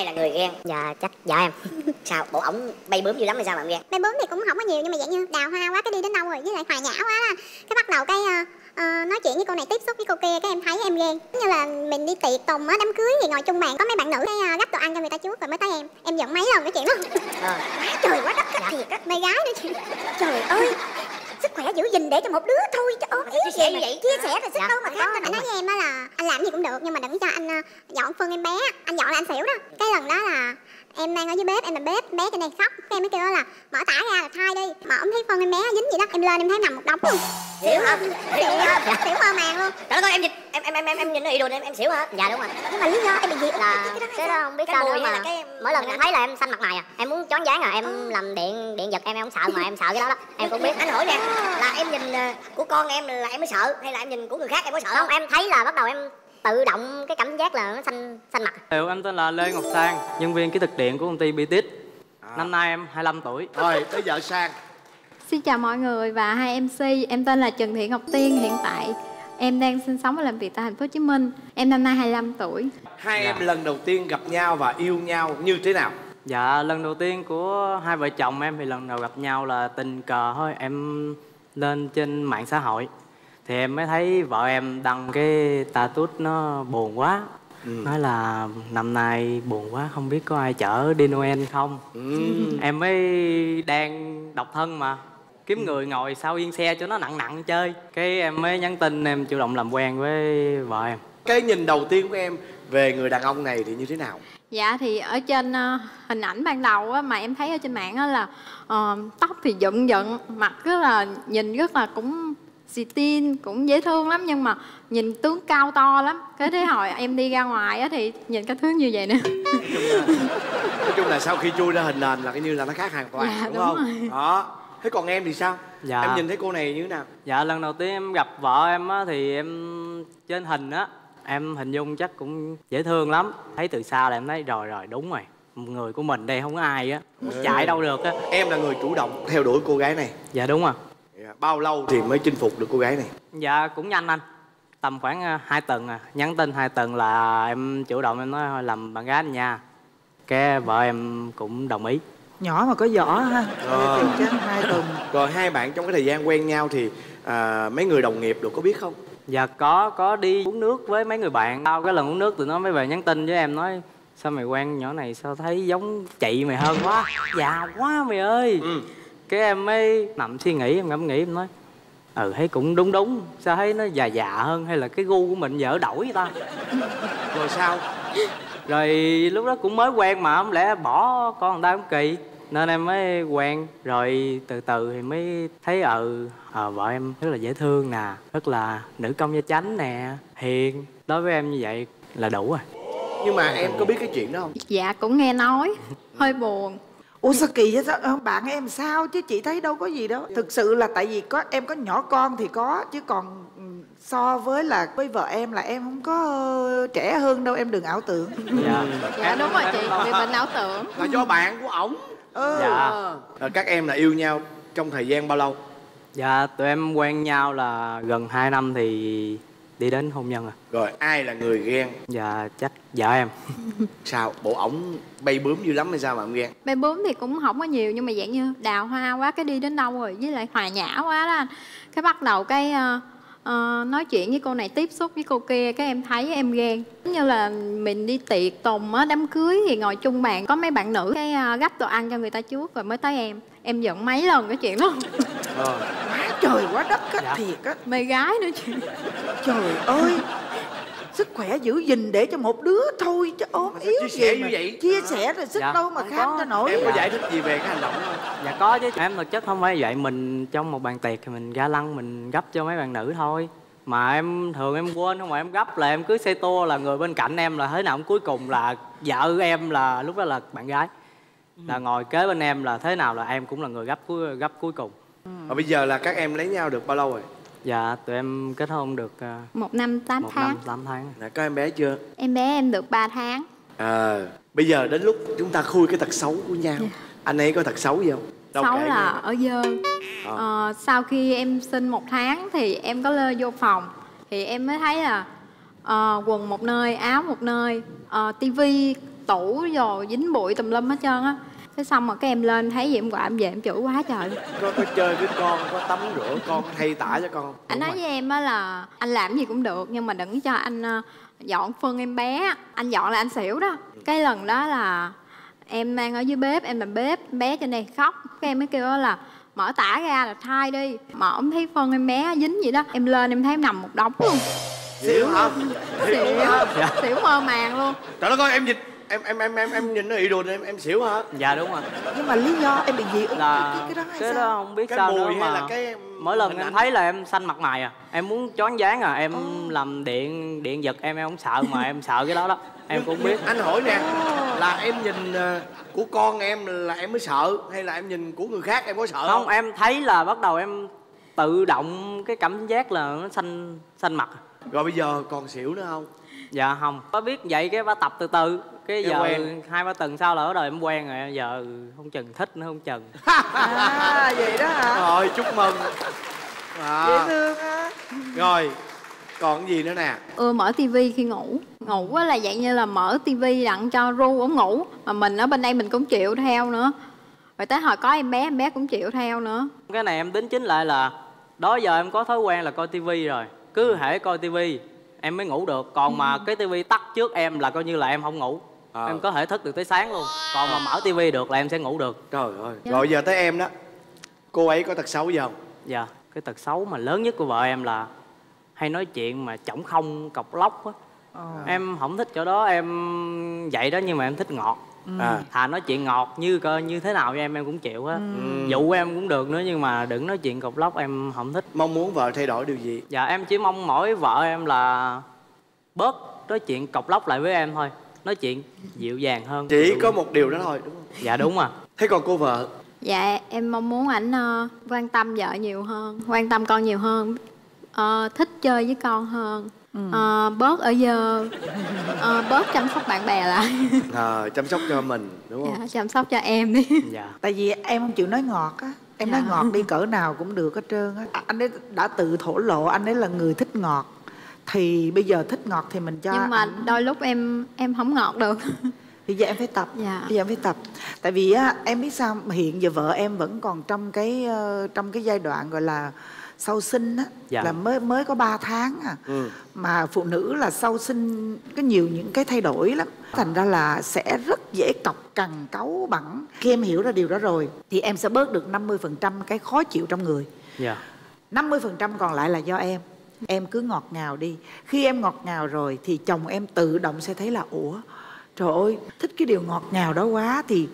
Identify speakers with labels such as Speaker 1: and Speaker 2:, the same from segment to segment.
Speaker 1: ai là người ghen?
Speaker 2: Dạ chắc dạ em.
Speaker 1: Sao? Bộ ổng bay bướm dữ lắm hay sao mà em ghen?
Speaker 3: Bay bướm thì cũng không có nhiều nhưng mà dạng như đào hoa quá cái đi đến đâu rồi với lại hòa nhã quá á. cái bắt đầu cái ờ, nói chuyện với cô này tiếp xúc với cô kia cái em thấy em ghen. Như là mình đi tiệc tùng á đám cưới thì ngồi chung bàn có mấy bạn nữ cái ờ, gấp đồ ăn cho người ta trước rồi mới tới em. Em giận mấy lần cái chuyện đó
Speaker 1: Ờ.
Speaker 3: quá trời quá đất.
Speaker 1: Dạ.
Speaker 3: thiệt á mê gái nữa chị. Trời ơi sức khỏe giữ gìn để cho một đứa thôi chứ
Speaker 1: chia sẻ như vậy
Speaker 3: chia sẻ rồi sức
Speaker 1: Dạ,
Speaker 3: đâu mà
Speaker 1: không
Speaker 3: khác anh
Speaker 1: không
Speaker 3: nói với em á là anh làm gì cũng được nhưng mà đừng cho anh ờ, dọn phân em bé anh dọn là anh xỉu đó. Cái lần đó là em đang ở dưới bếp em là bếp bé trên đây khóc. Cái em mới kêu là mở tả ra là thai đi. Mà ông thấy phân em bé dính gì đó em lên em thấy nằm một đống luôn.
Speaker 1: Xỉu hả?
Speaker 3: Xỉu
Speaker 1: hả?
Speaker 3: Xỉu mơ màng luôn.
Speaker 1: Trời ơi em nhìn em em em em em nhìn nó ý đồ em em xỉu hả?
Speaker 2: Dạ đúng rồi.
Speaker 3: Nhưng mà lý do em bị gì?
Speaker 2: Là cái đó không biết sao nữa mà. mỗi lần em thấy là em xanh mặt mày à em muốn chón dáng à em làm điện điện giật em em không sợ mà em sợ cái đó đó em cũng biết.
Speaker 1: Anh hỏi nè là em nhìn ờ, của con em là em mới sợ hay là em nhìn của người khác em mới sợ?
Speaker 2: Không em thấy là bắt đầu em tự động cái cảm giác là nó xanh xanh mặt
Speaker 4: Hello, em tên là Lê Ngọc Sang, nhân viên kỹ thuật điện của công ty Bitit. Năm nay em 25 tuổi.
Speaker 5: rồi tới vợ sang
Speaker 6: Xin chào mọi người và hai MC, em tên là Trần Thị Ngọc Tiên, hiện tại em đang sinh sống và làm việc tại thành phố Hồ Chí Minh. Em năm nay 25 tuổi.
Speaker 5: hai
Speaker 4: Dạ.
Speaker 5: em lần đầu tiên gặp nhau và yêu nhau như thế nào
Speaker 4: Dạ, lần đầu tiên của hai vợ chồng em thì lần đầu gặp nhau là tình cờ thôi. Em lên trên mạng xã hội thì em mới thấy vợ em đăng cái status nó buồn quá. Nói là năm nay buồn quá, không biết có ai chở đi Noel không. Em mới đang độc thân mà. Kiếm người ngồi sau yên xe cho nó nặng nặng chơi. Cái em mới nhắn tin em chủ động làm quen với vợ em.
Speaker 5: Cái nhìn đầu tiên của em về người đàn ông này thì như thế nào?
Speaker 6: Dạ thì ở trên ờ, hình ảnh ban đầu á, mà em thấy ở trên mạng á là ờ, tóc thì dựng dựng, mặt rất là nhìn rất là cũng xì tin, cũng dễ thương lắm nhưng mà nhìn tướng cao to lắm. Cái thế hồi em đi ra ngoài á thì nhìn cái thứ như vậy nè.
Speaker 5: nói chung là sau khi chui ra hình nền là cái như là nó khác hoàn toàn
Speaker 6: Dạ,
Speaker 5: đúng,
Speaker 6: đúng
Speaker 5: không?
Speaker 6: rồi.
Speaker 5: đó. Thế còn em thì sao?
Speaker 4: Dạ.
Speaker 5: em nhìn thấy cô này như thế nào?
Speaker 4: Dạ lần đầu tiên em gặp vợ em á thì em trên hình á em hình dung chắc cũng dễ thương lắm. Thấy từ xa là em thấy rồi rồi đúng rồi. Người của mình đây không có ai á. Không chạy đâu được á.
Speaker 5: Em là người chủ động theo đuổi cô gái này.
Speaker 4: Dạ đúng rồi
Speaker 5: bao lâu thì mới chinh phục được cô gái này?
Speaker 4: Dạ cũng nhanh anh. Tầm khoảng ờ, hai tuần à. Nhắn tin hai tuần là em chủ động em nói thôi làm bạn gái anh nha. Cái vợ em cũng đồng ý.
Speaker 7: Nhỏ mà có vỏ ha.
Speaker 5: Ờ.
Speaker 7: chắc hai tuần.
Speaker 5: Rồi hai bạn trong cái thời gian quen nhau thì à, mấy người đồng nghiệp được có biết không?
Speaker 4: Dạ có, có đi uống nước với mấy người bạn. Sau cái lần uống nước tụi nó mới về nhắn tin với em nói Sao mày quen nhỏ này sao thấy giống chị mày hơn quá? Già quá mày ơi.
Speaker 5: Ừ.
Speaker 4: Cái em mới nằm suy nghĩ, em ngẫm nghĩ em nói Ừ thấy cũng đúng đúng. Sao thấy nó già già hơn? Hay là cái gu của mình giờ đổi vậy ta?
Speaker 5: Rồi sao?
Speaker 4: Rồi lúc đó cũng mới quen mà không lẽ bỏ con người ta cũng kỳ. Nên em mới quen. Rồi từ từ thì mới thấy ừ ờ, vợ em rất là dễ thương nè Rất là nữ công gia chánh nè Hiền. Đối với em như vậy là đủ rồi.
Speaker 5: Nhưng mà em có biết cái chuyện đó không?
Speaker 6: Dạ cũng nghe nói, hơi buồn.
Speaker 7: Ủa sao kỳ vậy? Sao Ờ, bạn em sao? Chứ chị thấy đâu có gì đâu. Thực sự là tại vì có em có nhỏ con thì có chứ còn ừ, so với là với vợ em là em không có ờ, trẻ hơn đâu. Em đừng ảo tưởng.
Speaker 4: Dạ.
Speaker 6: Dạ đúng rồi chị, bị bệnh ảo tưởng.
Speaker 5: là do bạn của ổng.
Speaker 7: Ừ.
Speaker 4: Dạ.
Speaker 5: Rồi các em là yêu nhau trong thời gian bao lâu?
Speaker 4: Dạ tụi em quen nhau là gần 2 năm thì đi đến hôn nhân à
Speaker 5: rồi ai là người ghen
Speaker 4: Dạ chắc vợ em
Speaker 5: sao bộ ổng bay bướm dữ lắm hay sao mà em ghen
Speaker 6: Bay bướm thì cũng không có nhiều nhưng mà dạng như đào hoa quá cái đi đến đâu rồi với lại hòa nhã quá đó anh. Cái bắt đầu cái ờ, ờ, nói chuyện với cô này tiếp xúc với cô kia cái em thấy em ghen. Giống như là mình đi tiệc tùng á đám cưới thì ngồi chung bàn có mấy bạn nữ cái ờ, gấp đồ ăn cho người ta trước rồi mới tới em. Em giận mấy lần cái chuyện đó.
Speaker 5: ờ.
Speaker 7: Trời quá đất á
Speaker 4: Dạ.
Speaker 7: thiệt á.
Speaker 6: Mê gái nữa chị.
Speaker 7: trời ơi. Sức khỏe giữ gìn để cho một đứa thôi chứ ốm yếu
Speaker 5: chia sẻ
Speaker 7: gì
Speaker 5: như vậy?
Speaker 7: chia sẻ rồi sức
Speaker 4: Dạ,
Speaker 7: đâu mà khám cho nổi
Speaker 5: em có
Speaker 4: Dạ.
Speaker 5: giải thích gì về cái hành động không?
Speaker 4: Dạ có chứ. Em thực chất không phải vậy. Mình trong một bàn tiệc thì mình ga lăng Mình gấp cho mấy bạn nữ thôi. Mà em thường em quên không mà em gấp là em cứ xe tua là người bên cạnh em là thế nào cũng cuối cùng là vợ em là lúc đó là bạn gái. Là ngồi kế bên em là thế nào là em cũng là người gấp cuối gấp cuối cùng
Speaker 5: và bây giờ là các em lấy nhau được bao lâu rồi
Speaker 4: dạ tụi em kết hôn được ờ,
Speaker 6: Một năm 8
Speaker 4: một
Speaker 6: tháng.
Speaker 4: năm tám tháng
Speaker 5: là có em bé chưa
Speaker 6: Em bé em được 3 tháng.
Speaker 5: à bây giờ đến lúc chúng ta khui cái tật xấu của nhau anh ấy có tật xấu gì không Đâu
Speaker 6: Xấu là
Speaker 5: nghe.
Speaker 6: ở dơ
Speaker 5: Ờ.
Speaker 6: ờ, Sau khi em sinh một tháng thì em có lơ vô phòng Thì em mới thấy là ờ, quần một nơi, áo một nơi uh, tivi tủ rồi dính bụi tùm lum hết trơn á cái xong rồi cái em lên thấy gì em gọi em về em chửi quá trời.
Speaker 5: Có có chơi với con có tắm rửa con thay tả cho con không?
Speaker 6: anh nói với em á là anh làm gì cũng được nhưng mà đừng cho anh ờ, dọn phân em bé. Anh dọn là anh xỉu đó. Cái lần đó là em đang ở dưới bếp em làm bếp bé trên đây khóc. Cái em mới kêu là mở tả ra là thai đi. Mở em thấy phân em bé dính vậy đó em lên em thấy em nằm một đống luôn.
Speaker 5: Xỉu hả?
Speaker 6: Xỉu xỉu mơ màng luôn.
Speaker 5: Trời đất ơi em nhìn em em em em em nhìn nó bị đùa em em xỉu hả?
Speaker 4: Dạ đúng rồi.
Speaker 8: Nhưng mà lý do em bị dị ứng
Speaker 4: là
Speaker 8: cái, cái đó hay
Speaker 4: cái
Speaker 8: sao?
Speaker 4: đó không biết
Speaker 5: cái
Speaker 4: sao
Speaker 5: mùi
Speaker 4: nữa
Speaker 5: hay
Speaker 4: mà
Speaker 5: là cái
Speaker 4: mỗi lần em
Speaker 5: ảnh?
Speaker 4: thấy là em xanh mặt mày à. Em muốn choáng váng à. Em làm điện điện giật em em không sợ mà em sợ cái đó đó. Em cũng biết.
Speaker 5: Anh hỏi nè là em nhìn ờ, của con em là em mới sợ hay là em nhìn của người khác em có sợ
Speaker 4: không em thấy là bắt đầu em tự động cái cảm giác là nó xanh xanh mặt
Speaker 5: rồi bây giờ còn xỉu nữa không
Speaker 4: dạ không. Có biết vậy cái bắt tập từ từ. Cái
Speaker 5: Cái
Speaker 4: giờ
Speaker 5: quen.
Speaker 4: hai ba tuần sau là bắt đầu em quen rồi giờ không chừng thích nữa không chừng.
Speaker 8: À vậy đó hả?
Speaker 5: Rồi chúc mừng.
Speaker 8: Dễ
Speaker 5: à,
Speaker 8: thương á.
Speaker 5: Rồi còn cái gì nữa nè?
Speaker 6: Ưa mở tivi khi ngủ. Ngủ á là dạng như là mở tivi đặng cho ru ổng ngủ mà mình ở bên đây mình cũng chịu theo nữa. Rồi tới hồi có em bé em bé cũng chịu theo nữa.
Speaker 4: Cái này em đính chính lại là đó giờ em có thói quen là coi tivi rồi cứ hễ coi tivi em mới ngủ được. Còn mà cái tivi tắt trước em là coi như là em không ngủ.
Speaker 5: Ờ.
Speaker 4: em có thể thức được tới sáng luôn. Còn mà mở tivi được là em sẽ ngủ được.
Speaker 5: Trời ơi. Rồi giờ tới em đó. Cô ấy có tật xấu gì không?
Speaker 4: Dạ cái tật xấu mà lớn nhất của vợ em là hay nói chuyện mà chổng không cọc lóc á. Em không thích chỗ đó em vậy đó nhưng mà em thích ngọt
Speaker 5: à.
Speaker 4: Thà nói chuyện ngọt như coi như thế nào với em em cũng chịu á. Dụ em cũng được nữa nhưng mà đừng nói chuyện cọc lóc em không thích.
Speaker 5: Mong muốn vợ thay đổi điều gì?
Speaker 4: Dạ em chỉ mong mỗi vợ em là bớt nói chuyện cọc lóc lại với em thôi. Nói chuyện dịu dàng hơn.
Speaker 5: Chỉ có một điều đó thôi đúng không?
Speaker 4: Dạ đúng à.
Speaker 5: Thế còn cô vợ?
Speaker 6: Dạ em mong muốn ảnh ờ, quan tâm vợ nhiều hơn quan tâm con nhiều hơn ờ, thích chơi với con hơn. Ờ, bớt ở giờ ờ, bớt chăm sóc bạn bè lại.
Speaker 5: À, chăm sóc cho mình đúng không?
Speaker 6: Dạ, chăm sóc cho em đi.
Speaker 4: Dạ.
Speaker 8: Tại vì em không chịu nói ngọt á. Em nói
Speaker 6: Dạ.
Speaker 8: ngọt đi cỡ nào cũng được hết trơn á. À, anh ấy đã tự thổ lộ anh ấy là người thích ngọt. Thì bây giờ thích ngọt thì mình cho
Speaker 6: nhưng mà
Speaker 8: anh-
Speaker 6: đôi lúc em em không ngọt được.
Speaker 8: Bây giờ em phải tập.
Speaker 6: Dạ.
Speaker 8: bây giờ em phải tập. Tại vì á em biết sao hiện giờ vợ em vẫn còn trong cái ờ, trong cái giai đoạn gọi là sau sinh á
Speaker 4: Dạ.
Speaker 8: là mới mới có 3 tháng à.
Speaker 5: Ừ.
Speaker 8: mà phụ nữ là sau sinh có nhiều những cái thay đổi lắm. Thành ra là sẽ rất dễ cọc cằn cáu bẳn khi em hiểu ra điều đó rồi thì em sẽ bớt được 50% cái khó chịu trong người.
Speaker 4: Dạ.
Speaker 8: 50% còn lại là do em. Em cứ ngọt ngào đi. Khi em ngọt ngào rồi thì chồng em tự động sẽ thấy là ủa trời ơi thích cái điều ngọt ngào đó quá. Thì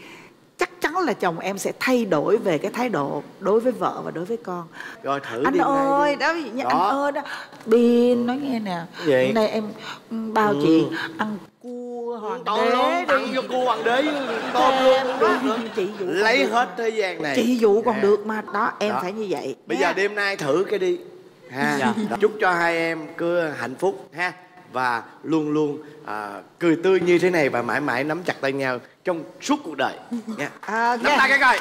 Speaker 8: chắc chắn là chồng em sẽ thay đổi về cái thái độ đối với vợ và đối với con
Speaker 5: rồi thử
Speaker 8: anh ơi đó
Speaker 5: Đó.
Speaker 8: anh ơi đó bin nói nghe nè hôm nay em ừ, bao
Speaker 5: Ừ.
Speaker 8: chị ăn cua hoàng
Speaker 5: to
Speaker 8: đế
Speaker 5: luôn tặng cho cô hoàng đế to luôn nữa
Speaker 8: chị dụ
Speaker 5: lấy hết thế gian này
Speaker 8: chị dụ còn
Speaker 5: Nè.
Speaker 8: được mà đó em
Speaker 5: Đó.
Speaker 8: phải như vậy
Speaker 5: bây
Speaker 8: nha.
Speaker 5: giờ đêm nay thử cái đi ha
Speaker 4: Dạ.
Speaker 5: Đó. chúc cho hai em cứ hạnh phúc ha và luôn luôn à, cười tươi như thế này và mãi mãi nắm chặt tay nhau trong suốt cuộc đời. Nha.
Speaker 8: À,
Speaker 5: nắm tay cái coi.